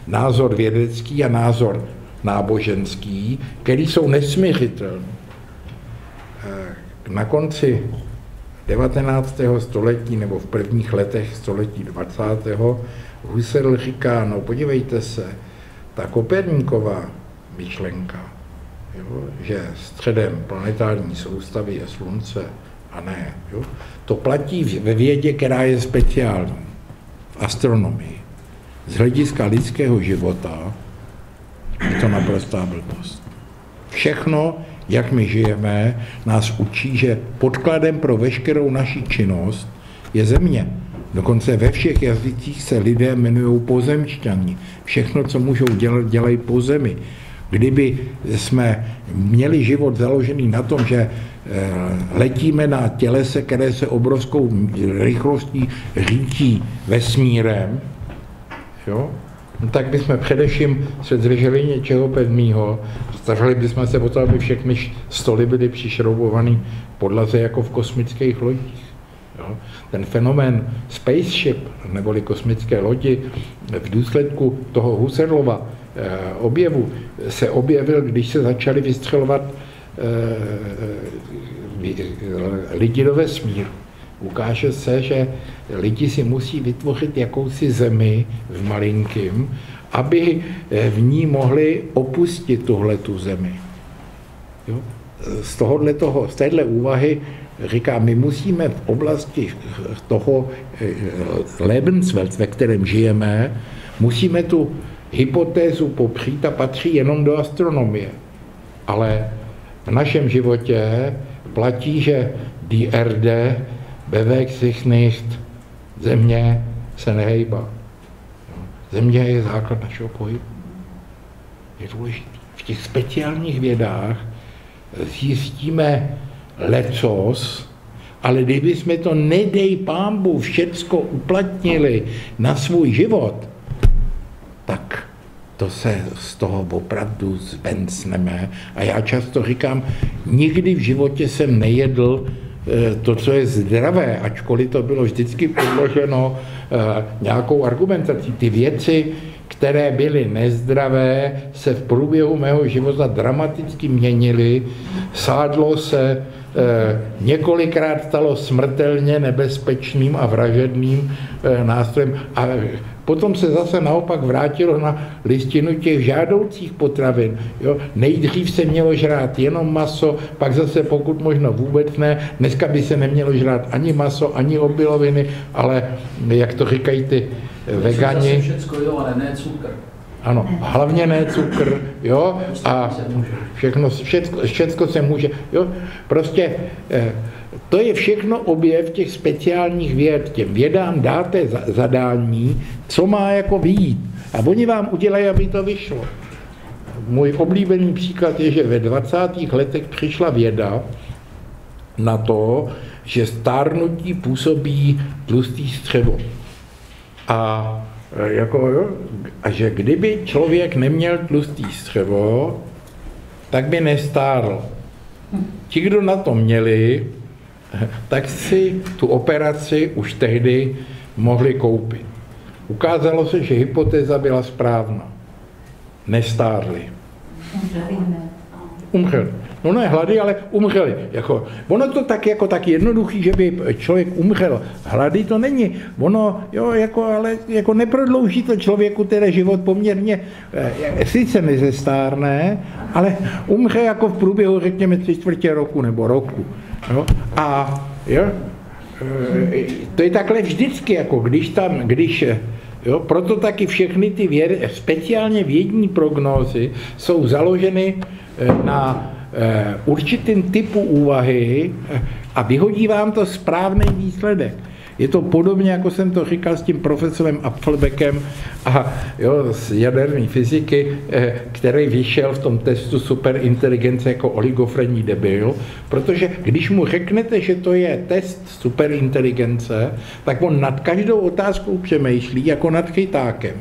Názor vědecký a názor náboženský, který jsou nesměřitelné. Na konci 19. století nebo v prvních letech století 20. Husserl říká, no podívejte se, ta Koperníková myšlenka, jo, že středem planetární soustavy je Slunce, a ne. Jo? To platí ve vědě, která je speciální, v astronomii. Z hlediska lidského života je to naprostá blbost. Všechno, jak my žijeme, nás učí, že podkladem pro veškerou naši činnost je země. Dokonce ve všech jazycích se lidé jmenují pozemšťani. Všechno, co můžou dělat, dělají po zemi. Kdyby jsme měli život založený na tom, že eh, letíme na tělese, které se obrovskou rychlostí řítí vesmírem, jo, tak bychom především se drželi něčeho pevného, stařili bychom se o to, aby všechny stoly byly přišroubované podlaze jako v kosmických lodích. Jo. Ten fenomén spaceship, neboli kosmické lodi, v důsledku toho Husserlova eh, objevu se objevil, když se začali vystřelovat eh, lidi do vesmíru. Ukáže se, že lidi si musí vytvořit jakousi zemi v malinkým, aby eh, v ní mohli opustit tuhle tu zemi. Jo? Z, tohohle toho, z téhle úvahy říká, my musíme v oblasti toho eh, Lebenswelt, ve kterém žijeme, musíme tu hypotézu popřít a patří jenom do astronomie. Ale v našem životě platí, že die Erde bewegt sich nicht, země se nehejbá. Země je základ našeho pohybu. Je důležité. V těch speciálních vědách zjistíme lecos, ale kdyby jsme to nedej pámbu všecko uplatnili na svůj život, tak to se z toho opravdu zvencneme. A já často říkám, nikdy v životě jsem nejedl to, co je zdravé, ačkoliv to bylo vždycky podloženo eh, nějakou argumentací. Ty věci, které byly nezdravé, se v průběhu mého života dramaticky měnily. Sádlo se Eh, několikrát stalo smrtelně nebezpečným a vražedným eh, nástrojem a potom se zase naopak vrátilo na listinu těch žádoucích potravin. Jo? Nejdřív se mělo žrát jenom maso, pak zase pokud možno vůbec ne. Dneska by se nemělo žrát ani maso, ani obiloviny, ale jak to říkají ty vegani. Všechno jo, ale ne cukr. Ano, hlavně ne cukr, jo, a všechno, všechno, všechno se může, jo, prostě eh, to je všechno objev těch speciálních věd. Těm vědám dáte zadání, co má jako výjít. A oni vám udělají, aby to vyšlo. Můj oblíbený příklad je, že ve 20. letech přišla věda na to, že stárnutí působí tlustý střevo. A Eh, jako, a že kdyby člověk neměl tlustý střevo, tak by nestárl. Ti, kdo na to měli, tak si tu operaci už tehdy mohli koupit. Ukázalo se, že hypotéza byla správná. Nestárli. Umřeli. No ne hlady, ale umřeli. Jako, ono to tak jako tak jednoduchý, že by člověk umřel. Hlady to není. Ono, jo, jako, ale jako neprodlouží to člověku teda život poměrně, e, sice nezestárné, ale umře jako v průběhu, řekněme, tři čtvrtě roku nebo roku. Jo? A jo, e, to je takhle vždycky, jako když tam, když Jo, proto taky všechny ty věd, speciálně vědní prognózy jsou založeny na Eh, určitým typu úvahy a vyhodí vám to správný výsledek. Je to podobně, jako jsem to říkal s tím profesorem Apfelbeckem a jo, z jaderné fyziky, eh, který vyšel v tom testu superinteligence jako oligofrenní debil, protože když mu řeknete, že to je test superinteligence, tak on nad každou otázkou přemýšlí jako nad chytákem.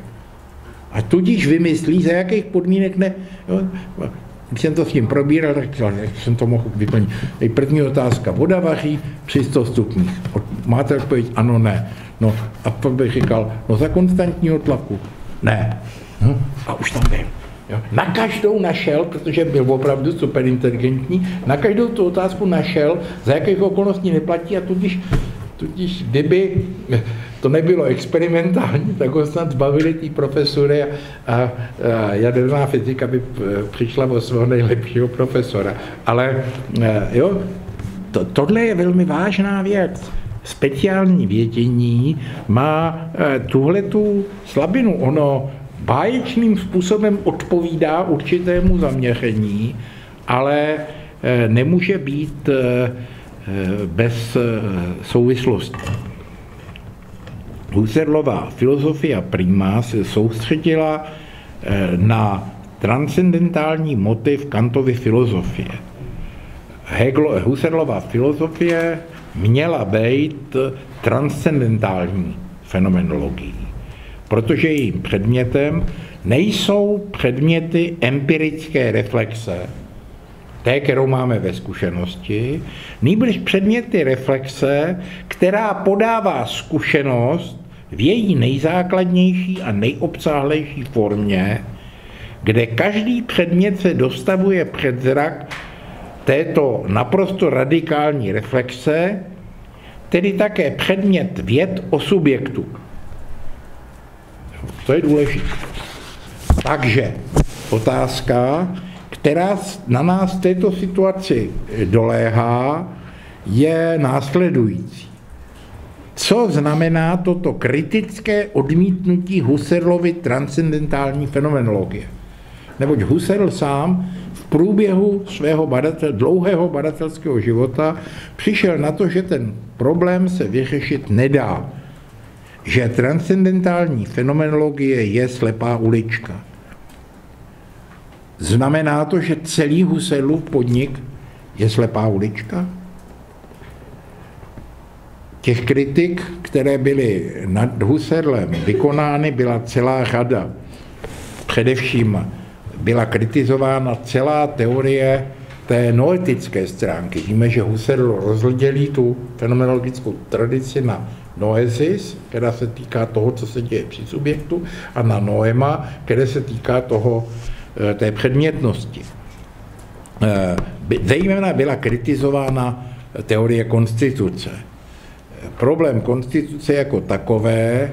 A tudíž vymyslí, za jakých podmínek ne. Jo, když jsem to s ním probíral, tak jsem to mohl vyplnit. První otázka, voda vaří při 100 stupních. Máte odpověď? Ano, ne. No a pak bych říkal, no za konstantního tlaku. Ne. Hm? A už tam byl. Jo. Na každou našel, protože byl opravdu super inteligentní, na každou tu otázku našel, za jakých okolností neplatí a tudíž, tudíž kdyby to nebylo experimentální, tak ho snad zbavili tí profesory a, a, a jaderná fyzika by přišla o svého nejlepšího profesora. Ale jo, to, tohle je velmi vážná věc. Speciální vědění má e, tuhle tu slabinu. Ono báječným způsobem odpovídá určitému zaměření, ale e, nemůže být e, bez souvislosti. Husserlová filozofia prima se soustředila na transcendentální motiv Kantovy filozofie. Hegel, Husserlova filozofie měla být transcendentální fenomenologií, protože jejím předmětem nejsou předměty empirické reflexe, té, kterou máme ve zkušenosti, nýbrž předměty reflexe, která podává zkušenost v její nejzákladnější a nejobsáhlejší formě, kde každý předmět se dostavuje před zrak této naprosto radikální reflexe, tedy také předmět věd o subjektu. To je důležité. Takže otázka, která na nás v této situaci doléhá, je následující. Co znamená toto kritické odmítnutí Husserlovy transcendentální fenomenologie? Neboť Husserl sám v průběhu svého badatel, dlouhého badatelského života přišel na to, že ten problém se vyřešit nedá. Že transcendentální fenomenologie je slepá ulička. Znamená to, že celý Husserlův podnik je slepá ulička? Těch kritik, které byly nad Husserlem vykonány, byla celá řada. Především byla kritizována celá teorie té noetické stránky. Víme, že Husserl rozdělí tu fenomenologickou tradici na noesis, která se týká toho, co se děje při subjektu, a na noema, které se týká toho, té předmětnosti. Eh, zejména byla kritizována teorie konstituce. Problém konstituce jako takové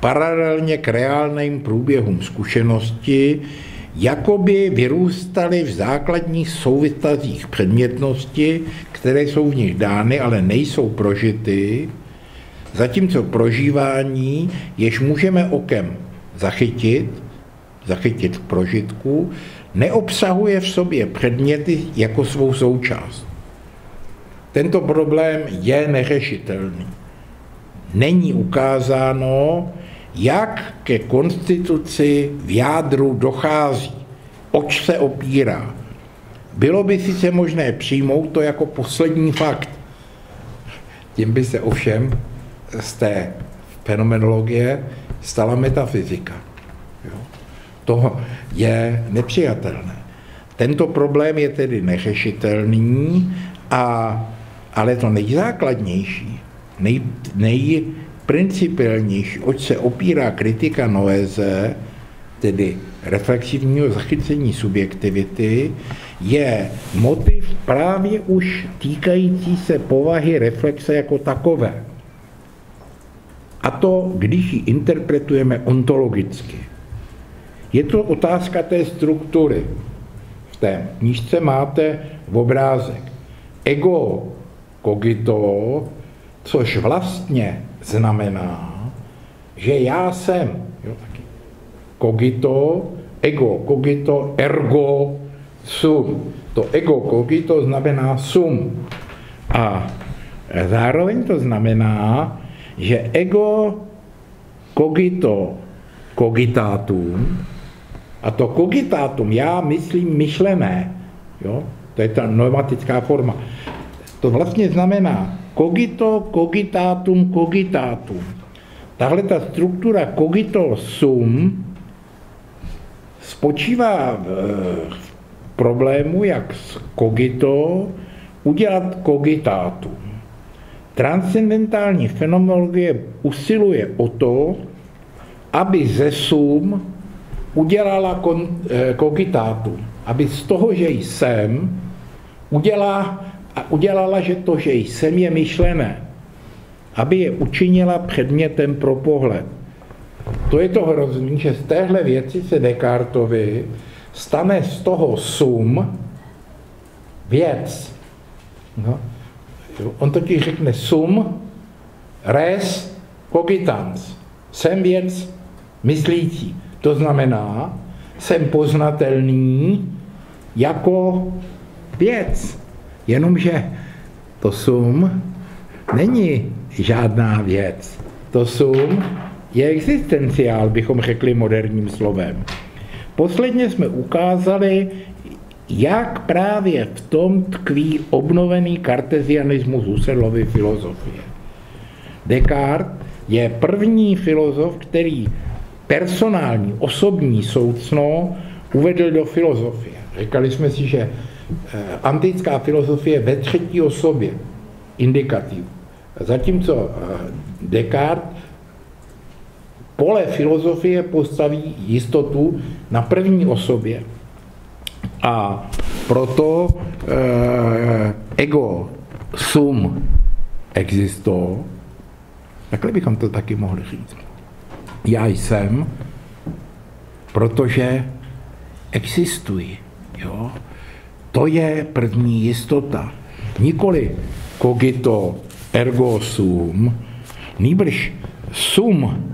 paralelně k reálným průběhům zkušenosti jakoby vyrůstaly v základních souvislostích předmětnosti, které jsou v nich dány, ale nejsou prožity, zatímco prožívání, jež můžeme okem zachytit, zachytit v prožitku, neobsahuje v sobě předměty jako svou součást. Tento problém je neřešitelný. Není ukázáno, jak ke konstituci v jádru dochází, oč se opírá. Bylo by sice možné přijmout to jako poslední fakt. Tím by se ovšem z té fenomenologie stala metafyzika. To je nepřijatelné. Tento problém je tedy neřešitelný, a, ale to nejzákladnější, nej, nej, principiálnější, oč se opírá kritika noéze, tedy reflexivního zachycení subjektivity, je motiv právě už týkající se povahy reflexe jako takové. A to, když ji interpretujeme ontologicky. Je to otázka té struktury. V té knížce máte v obrázek ego cogito, což vlastně znamená, že já jsem jo, taky, cogito, ego cogito, ergo sum. To ego cogito znamená sum. A zároveň to znamená, že ego cogito cogitatum, a to cogitatum, já myslím myšlené, jo, to je ta normatická forma, to vlastně znamená cogito cogitatum cogitatum. Tahle ta struktura cogito sum spočívá v problému, jak z cogito udělat cogitatum. Transcendentální fenomenologie usiluje o to, aby ze sum udělala cogitatum. Aby z toho, že jsem, udělá a udělala, že to, že jsem je myšlené, aby je učinila předmětem pro pohled. To je to hrozný, že z téhle věci se Descartovi stane z toho sum věc. No. On totiž řekne sum, res, cogitans. Jsem věc myslící. To znamená, jsem poznatelný jako věc. Jenomže to sum není žádná věc. To sum je existenciál, bychom řekli moderním slovem. Posledně jsme ukázali, jak právě v tom tkví obnovený kartezianismus Husserlovy filozofie. Descartes je první filozof, který personální, osobní soucno uvedl do filozofie. Říkali jsme si, že eh, antická filozofie ve třetí osobě, indikativ. Zatímco eh, Descartes pole filozofie postaví jistotu na první osobě. A proto e, ego sum existo, takhle bychom to taky mohli říct. Já jsem, protože existuji. Jo? To je první jistota. Nikoli cogito ergo sum, nýbrž sum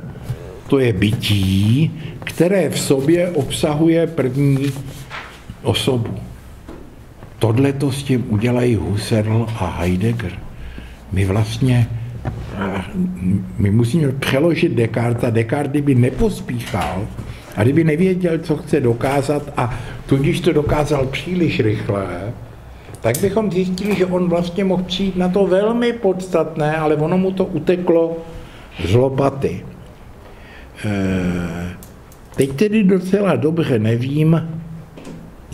to je bytí, které v sobě obsahuje první osobu. Tohle to s tím udělají Husserl a Heidegger. My vlastně my musíme přeložit Descartes a Descartes, kdyby nepospíchal a kdyby nevěděl, co chce dokázat a tudíž to dokázal příliš rychle, tak bychom zjistili, že on vlastně mohl přijít na to velmi podstatné, ale ono mu to uteklo z lopaty. Eh, teď tedy docela dobře nevím,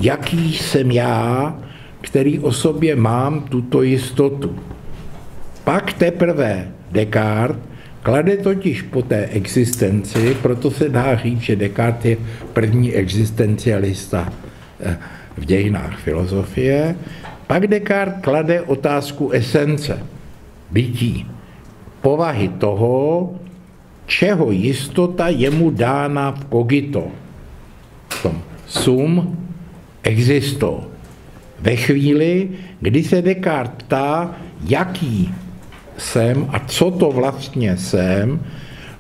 jaký jsem já, který o sobě mám tuto jistotu. Pak teprve Descartes klade totiž po té existenci, proto se dá říct, že Descartes je první existencialista eh, v dějinách filozofie, pak Descartes klade otázku esence, bytí, povahy toho, čeho jistota je mu dána v kogito. V tom sum existo. Ve chvíli, kdy se Descartes ptá, jaký jsem a co to vlastně jsem,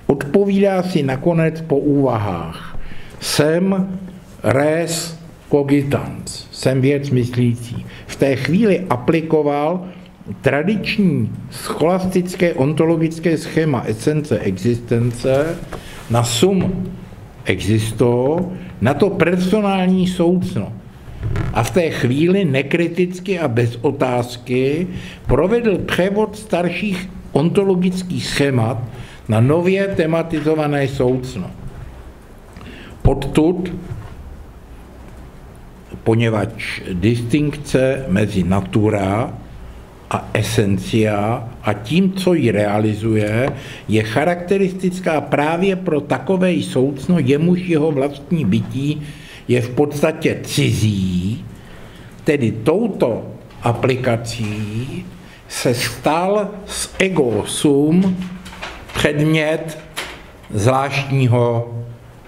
odpovídá si nakonec po úvahách. Jsem res cogitans, jsem věc myslící. V té chvíli aplikoval tradiční scholastické ontologické schéma esence existence na sum existo, na to personální soucno. A v té chvíli nekriticky a bez otázky provedl převod starších ontologických schémat na nově tematizované soucno. Odtud, poněvadž distinkce mezi natura a esencia a tím, co ji realizuje, je charakteristická právě pro takové soucno, jemuž jeho vlastní bytí je v podstatě cizí, tedy touto aplikací se stal z ego sum předmět zvláštního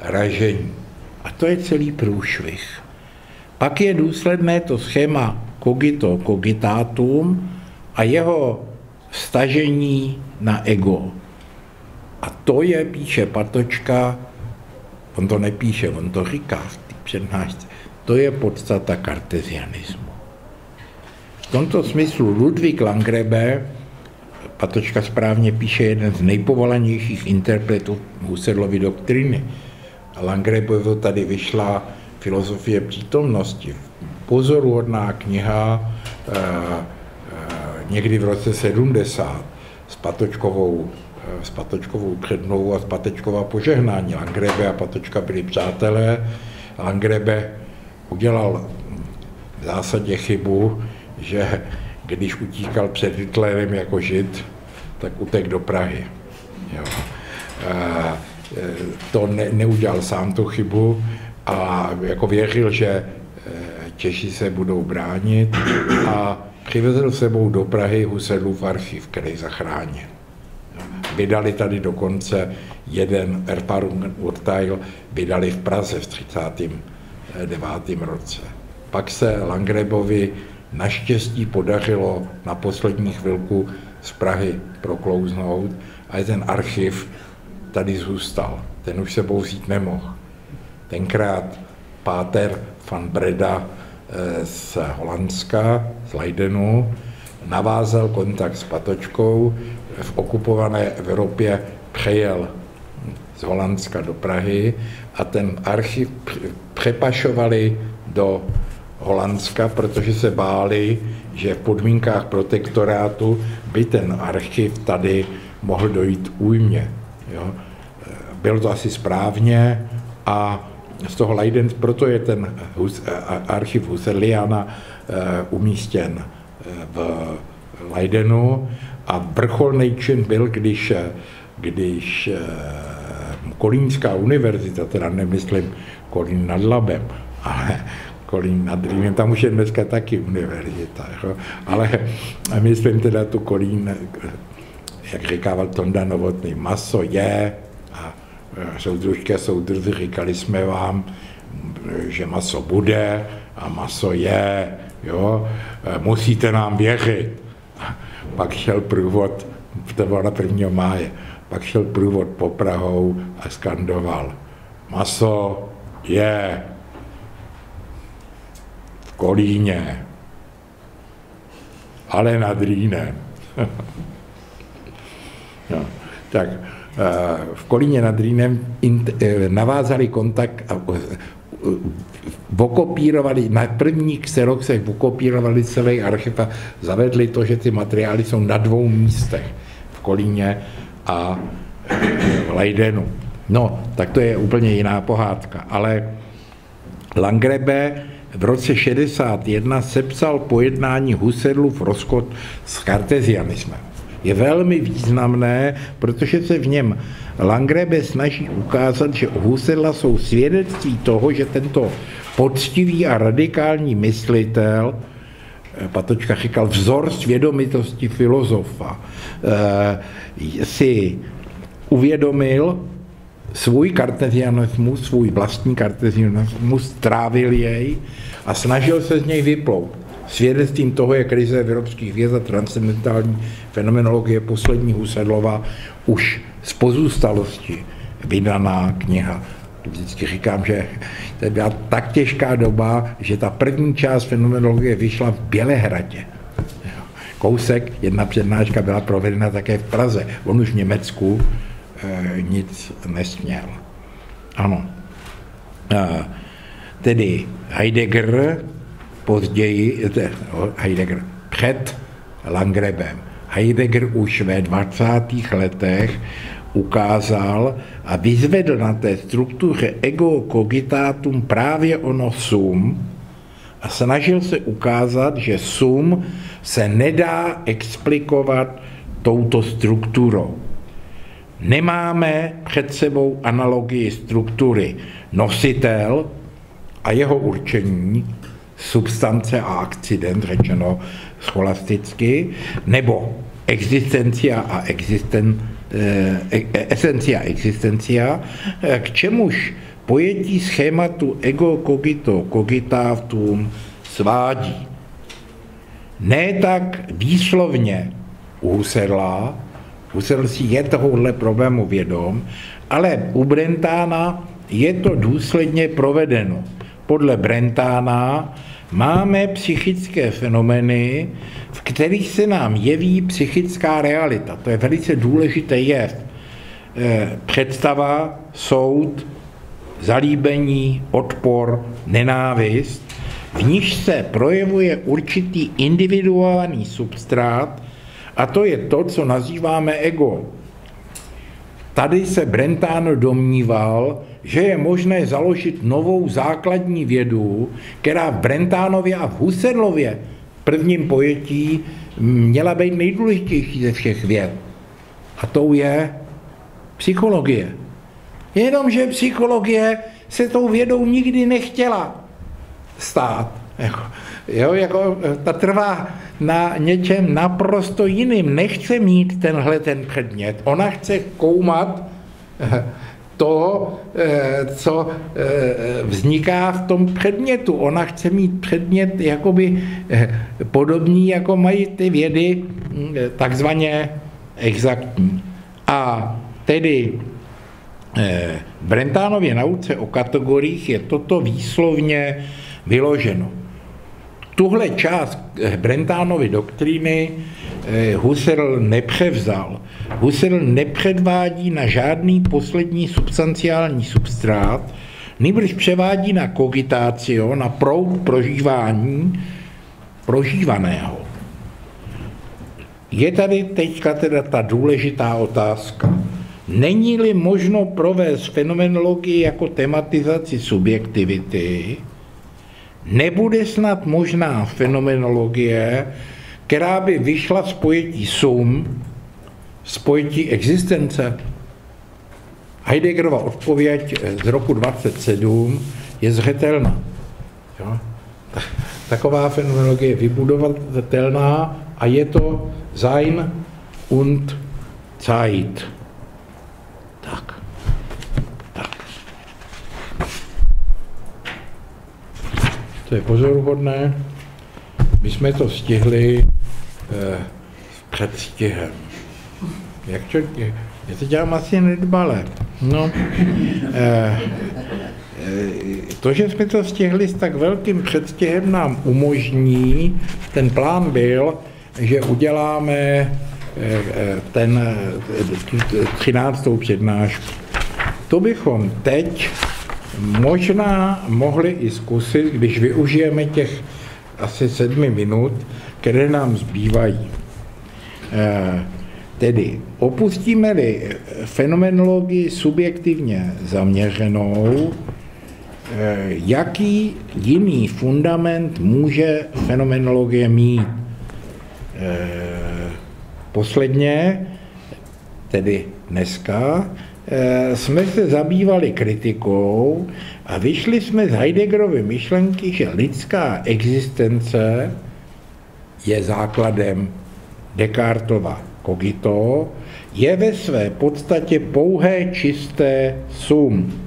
ražení. A to je celý průšvih. Pak je důsledné to schéma cogito cogitatum, a jeho stažení na ego. A to je, píše Patočka, on to nepíše, on to říká přednášce, to je podstata kartezianismu. V tomto smyslu Ludvík Langrebe, Patočka správně píše, jeden z nejpovolanějších interpretů Husserlovy doktriny. A Langrebovo tady vyšla filozofie přítomnosti. Pozoruhodná kniha, eh, někdy v roce 70 s Patočkovou, eh, s Patočkovou přednou a s Patečková požehnání. Langrebe a Patočka byli přátelé. Langrebe udělal v zásadě chybu, že když utíkal před Hitlerem jako žid, tak utek do Prahy. Jo. Eh, to ne, neudělal sám tu chybu a jako věřil, že eh, Češi se budou bránit a Přivezl sebou do Prahy Husserlův archiv, který zachránil. Vydali tady dokonce jeden Erfahrung Urteil, vydali v Praze v 39. roce. Pak se Langrebovi naštěstí podařilo na poslední chvilku z Prahy proklouznout a ten archiv tady zůstal. Ten už se vzít nemohl. Tenkrát páter van Breda eh, z Holandska, z Leidenu, navázal kontakt s Patočkou, v okupované Evropě přejel z Holandska do Prahy a ten archiv přepašovali do Holandska, protože se báli, že v podmínkách protektorátu by ten archiv tady mohl dojít újmě. Jo. Bylo to asi správně a z toho Leiden, proto je ten hus, archiv Husserliana eh, umístěn eh, v Leidenu a vrcholný čin byl, když, když eh, Kolínská univerzita, teda nemyslím Kolín nad Labem, ale Kolín nad Rýmem, tam už je dneska taky univerzita, jo? ale myslím teda tu Kolín, jak říkával Tonda Novotný, maso je, a e, soudružky a soudruzi říkali jsme vám, že maso bude a maso je, jo? E, musíte nám věřit. Pak šel průvod, to bylo na 1. máje, pak šel průvod po Prahou a skandoval, maso je v Kolíně, ale nad Rýnem. no, tak eh, v Kolíně nad Rýnem eh, navázali kontakt a vokopírovali, na prvních xeroxech vokopírovali celý archiv a zavedli to, že ty materiály jsou na dvou místech, v Kolíně a v Leidenu. No, tak to je úplně jiná pohádka, ale Langrebe v roce 61 sepsal pojednání Husserlův rozchod s kartezianismem. Je velmi významné, protože se v něm Langrebe snaží ukázat, že u Husserla jsou svědectví toho, že tento poctivý a radikální myslitel, eh, Patočka říkal vzor svědomitosti filozofa, eh, si uvědomil svůj kartezianismus, svůj vlastní kartezianismus, trávil jej a snažil se z něj vyplout. Svědectvím toho je krize evropských věd a transcendentální fenomenologie poslední Husedlova už z pozůstalosti vydaná kniha. Vždycky říkám, že to byla tak těžká doba, že ta první část fenomenologie vyšla v Bělehradě. Kousek, jedna přednáška byla provedena také v Praze. On už v Německu e, nic nesměl. Ano. E, tedy Heidegger později, Heidegger před Langrebem. Heidegger už ve 20. letech ukázal a vyzvedl na té struktuře ego cogitatum právě ono sum a snažil se ukázat, že sum se nedá explikovat touto strukturou. Nemáme před sebou analogii struktury nositel a jeho určení, substance a akcident, řečeno scholasticky, nebo existencia a existen, eh, e, esencia existencia, eh, k čemuž pojetí schématu ego cogito cogitatum svádí. Ne tak výslovně u Husserla, Husserl si je tohohle problému vědom, ale u Brentána je to důsledně provedeno. Podle Brentána máme psychické fenomény, v kterých se nám jeví psychická realita. To je velice důležité jev. Eh, představa, soud, zalíbení, odpor, nenávist, v níž se projevuje určitý individuální substrát, a to je to, co nazýváme ego. Tady se Brentano domníval, že je možné založit novou základní vědu, která v Brentánově a v Husserlově prvním pojetí měla být nejdůležitější ze všech věd. A tou je psychologie. Jenomže psychologie se tou vědou nikdy nechtěla stát. Jako, jo, jako ta trvá na něčem naprosto jiným. Nechce mít tenhle ten předmět. Ona chce koumat toho, eh, co eh, vzniká v tom předmětu. Ona chce mít předmět jakoby eh, podobný, jako mají ty vědy hm, takzvaně exaktní. A tedy v Brentánově nauce o kategoriích je toto výslovně vyloženo. Tuhle část Brentánovy doktríny Husserl nepřevzal. Husserl nepředvádí na žádný poslední substanciální substrát, nebož převádí na kogitácio, na proud prožívání prožívaného. Je tady teďka teda ta důležitá otázka. Není-li možno provést fenomenologii jako tematizaci subjektivity, nebude snad možná fenomenologie, která by vyšla z pojetí sum, z pojetí existence. Heideggerova odpověď z roku 27 je zřetelná. Jo? Taková fenomenologie je vybudovatelná a je to Sein und Zeit. Tak. tak. To je pozoruhodné. My jsme to stihli eh, předstihem. Jak to, já to dělám asi nedbale. No, eh, eh, to, že jsme to stihli s tak velkým předstihem, nám umožní, ten plán byl, že uděláme eh, ten eh, 13. přednášku. To bychom teď možná mohli i zkusit, když využijeme těch asi sedmi minut, které nám zbývají. Eh, tedy opustíme-li fenomenologii subjektivně zaměřenou, eh, jaký jiný fundament může fenomenologie mít? Eh, posledně, tedy dneska, jsme se zabývali kritikou a vyšli jsme z Heideggerovy myšlenky, že lidská existence je základem Descartova kogito, je ve své podstatě pouhé čisté sum.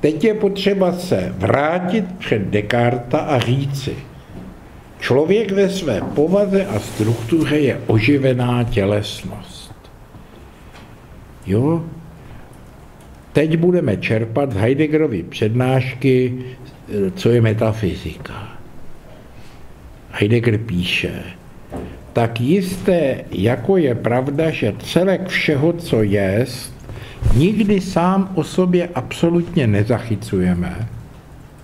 Teď je potřeba se vrátit před Descarta a říci, člověk ve své povaze a struktuře je oživená tělesnost. Jo? Teď budeme čerpat z Heideggerovy přednášky, co je metafyzika. Heidegger píše, tak jisté, jako je pravda, že celek všeho, co je, nikdy sám o sobě absolutně nezachycujeme,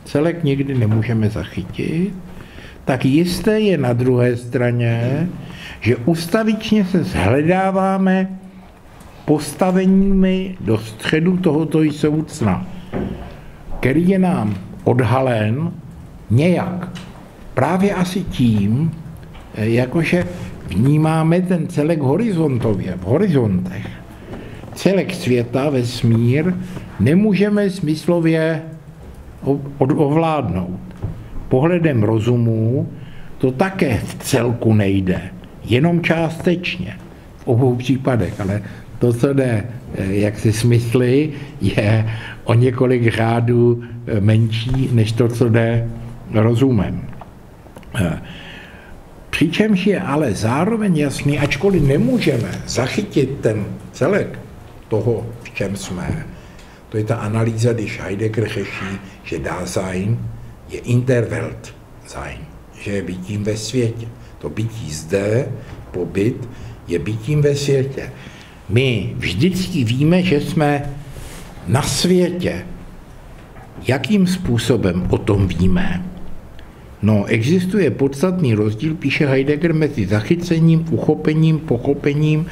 celek nikdy nemůžeme zachytit, tak jisté je na druhé straně, že ustavičně se zhledáváme postaveními do středu tohoto soucna, který je nám odhalen nějak. Právě asi tím, jakože vnímáme ten celek horizontově, v horizontech. Celek světa, vesmír, nemůžeme smyslově ovládnout. Pohledem rozumu to také v celku nejde, jenom částečně v obou případech, ale to, co jde eh, jak si smysly, je o několik řádů eh, menší než to, co jde rozumem. Přičemž je ale zároveň jasný, ačkoliv nemůžeme zachytit ten celek toho, v čem jsme, to je ta analýza, když Heidegger řeší, že Dasein je Interwelt sein, že je bytím ve světě. To bytí zde, pobyt, je bytím ve světě. My vždycky víme, že jsme na světě. Jakým způsobem o tom víme? No, existuje podstatný rozdíl, píše Heidegger, mezi zachycením, uchopením, pochopením,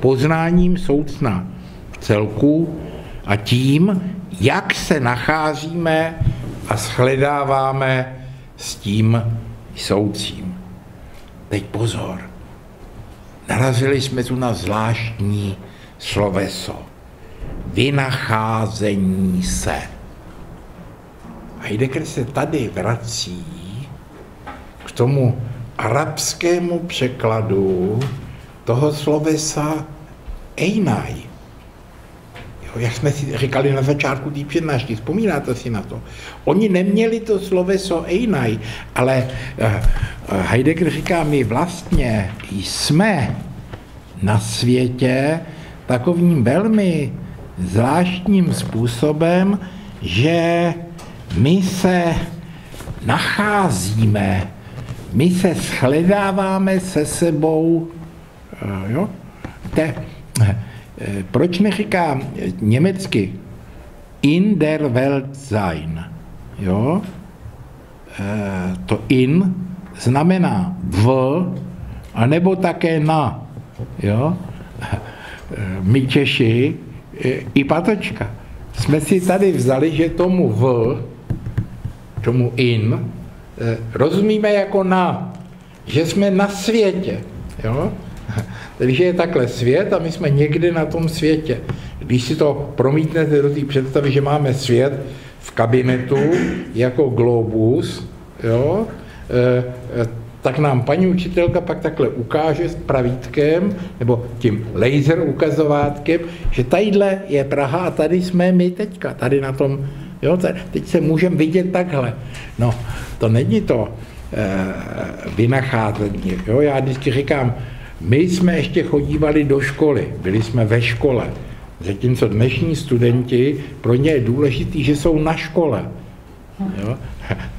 poznáním soucna v celku a tím, jak se nacházíme a shledáváme s tím soucím. Teď pozor. Narazili jsme tu na zvláštní sloveso. Vynacházení se. Heidegger se tady vrací k tomu arabskému překladu toho slovesa Einai. jak jsme si říkali na začátku té přednášky, vzpomínáte si na to? Oni neměli to sloveso Einai, ale eh, Heidegger říká, my vlastně jsme na světě takovým velmi zvláštním způsobem, že my se nacházíme, my se shledáváme se sebou, eh, jo? Te, eh, proč neříká německy in der Welt sein? Jo? Eh, to in znamená v, anebo také na. Jo? My Češi, i patočka, jsme si tady vzali, že tomu v, tomu in, rozumíme jako na, že jsme na světě. Jo? Takže je takhle svět a my jsme někde na tom světě. Když si to promítnete do té představy, že máme svět v kabinetu jako globus, jo, eh, eh, tak nám paní učitelka pak takhle ukáže s pravítkem nebo tím laser ukazovátkem, že tadyhle je Praha a tady jsme my teďka, tady na tom, jo, teď se můžeme vidět takhle. No, to není to e, vynacházení, jo, já vždycky říkám, my jsme ještě chodívali do školy, byli jsme ve škole, zatímco dnešní studenti, pro ně je důležitý, že jsou na škole. Jo?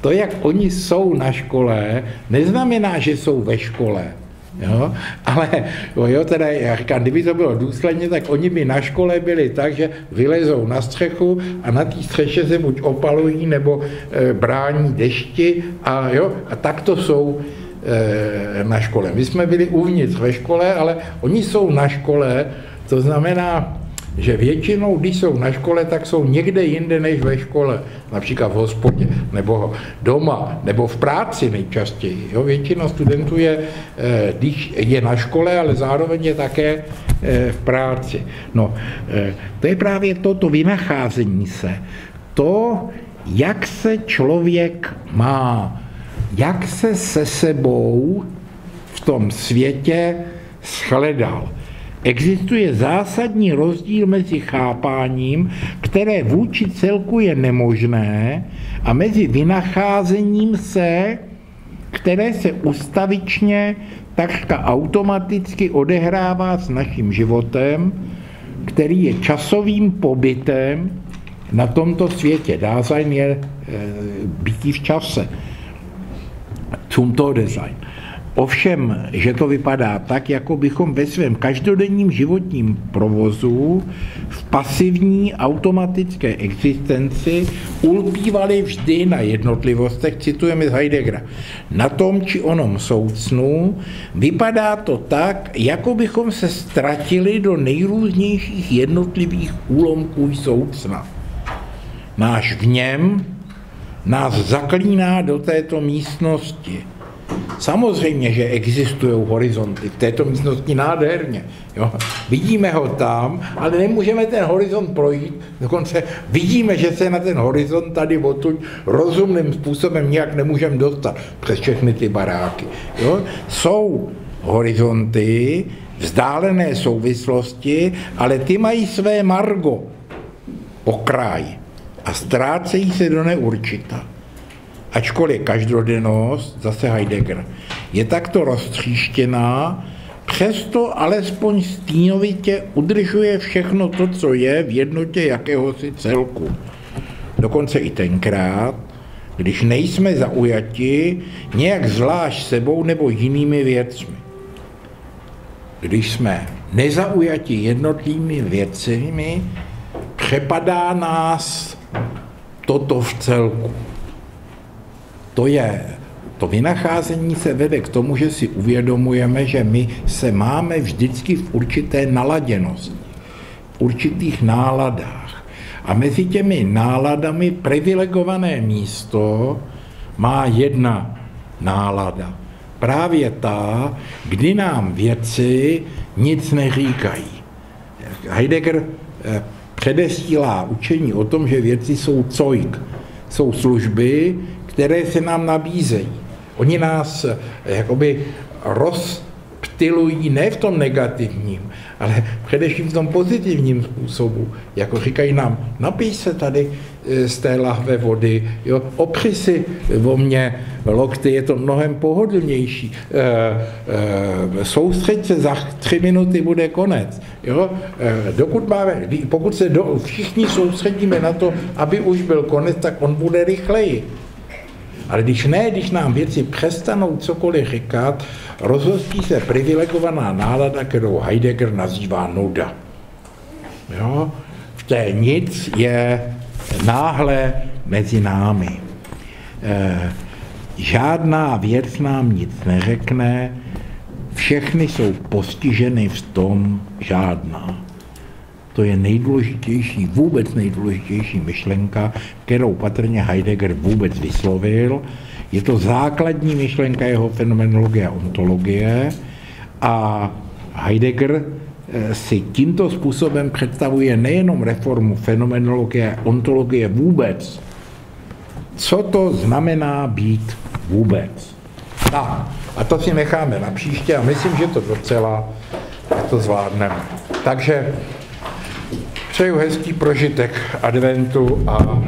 To, jak oni jsou na škole, neznamená, že jsou ve škole. Jo? Ale jo, teda, já říkám, kdyby to bylo důsledně, tak oni by na škole byli tak, že vylezou na střechu a na té střeše se buď opalují nebo e, brání dešti a, jo, a tak to jsou e, na škole. My jsme byli uvnitř ve škole, ale oni jsou na škole, to znamená, že většinou, když jsou na škole, tak jsou někde jinde než ve škole, například v hospodě, nebo doma, nebo v práci nejčastěji. Jo? Většina studentů je, eh, když je na škole, ale zároveň je také eh, v práci. No, eh, to je právě toto vynacházení se, to, jak se člověk má, jak se se sebou v tom světě shledal. Existuje zásadní rozdíl mezi chápáním, které vůči celku je nemožné, a mezi vynacházením se, které se ustavičně takřka automaticky odehrává s naším životem, který je časovým pobytem na tomto světě. Dasein je e, bytí v čase. Zum Todessein. Ovšem, že to vypadá tak, jako bychom ve svém každodenním životním provozu v pasivní automatické existenci ulpívali vždy na jednotlivostech, citujeme z Heideggera, na tom či onom soucnu, vypadá to tak, jako bychom se ztratili do nejrůznějších jednotlivých úlomků soucna. Náš v něm nás zaklíná do této místnosti – Samozřejmě, že existují horizonty v této místnosti nádherně. Jo. Vidíme ho tam, ale nemůžeme ten horizont projít, dokonce vidíme, že se na ten horizont tady odtud rozumným způsobem nějak nemůžeme dostat přes všechny ty baráky. Jo. Jsou horizonty, vzdálené souvislosti, ale ty mají své margo, okraj a ztrácejí se do neurčita ačkoliv každodennost, zase Heidegger, je takto roztříštěná, přesto alespoň stínovitě udržuje všechno to, co je v jednotě jakéhosi celku. Dokonce i tenkrát, když nejsme zaujati nějak zvlášť sebou nebo jinými věcmi. Když jsme nezaujati jednotlivými věcmi, přepadá nás toto v celku to je, to vynacházení se vede k tomu, že si uvědomujeme, že my se máme vždycky v určité naladěnosti, v určitých náladách. A mezi těmi náladami privilegované místo má jedna nálada. Právě ta, kdy nám věci nic neříkají. Heidegger eh, předestílá učení o tom, že věci jsou cojk, jsou služby, které se nám nabízejí. Oni nás eh, jakoby rozptýlí stylují ne v tom negativním, ale především v tom pozitivním způsobu. Jako říkají nám, napij se tady e, z té lahve vody, jo, opři si o mě lokty, je to mnohem pohodlnější. E, e, soustřeď se, za tři minuty bude konec. Jo? E, dokud máme, pokud se do, všichni soustředíme na to, aby už byl konec, tak on bude rychleji. Ale když ne, když nám věci přestanou cokoliv říkat, rozhostí se privilegovaná nálada, kterou Heidegger nazývá nuda. Jo? V té nic je náhle mezi námi. E, žádná věc nám nic neřekne, všechny jsou postiženy v tom žádná. To je nejdůležitější, vůbec nejdůležitější myšlenka, kterou patrně Heidegger vůbec vyslovil. Je to základní myšlenka jeho fenomenologie a ontologie a Heidegger eh, si tímto způsobem představuje nejenom reformu fenomenologie ontologie vůbec, co to znamená být vůbec. Tak, a to si necháme na příště a myslím, že to docela to zvládneme. Takže Přeju hezký prožitek adventu a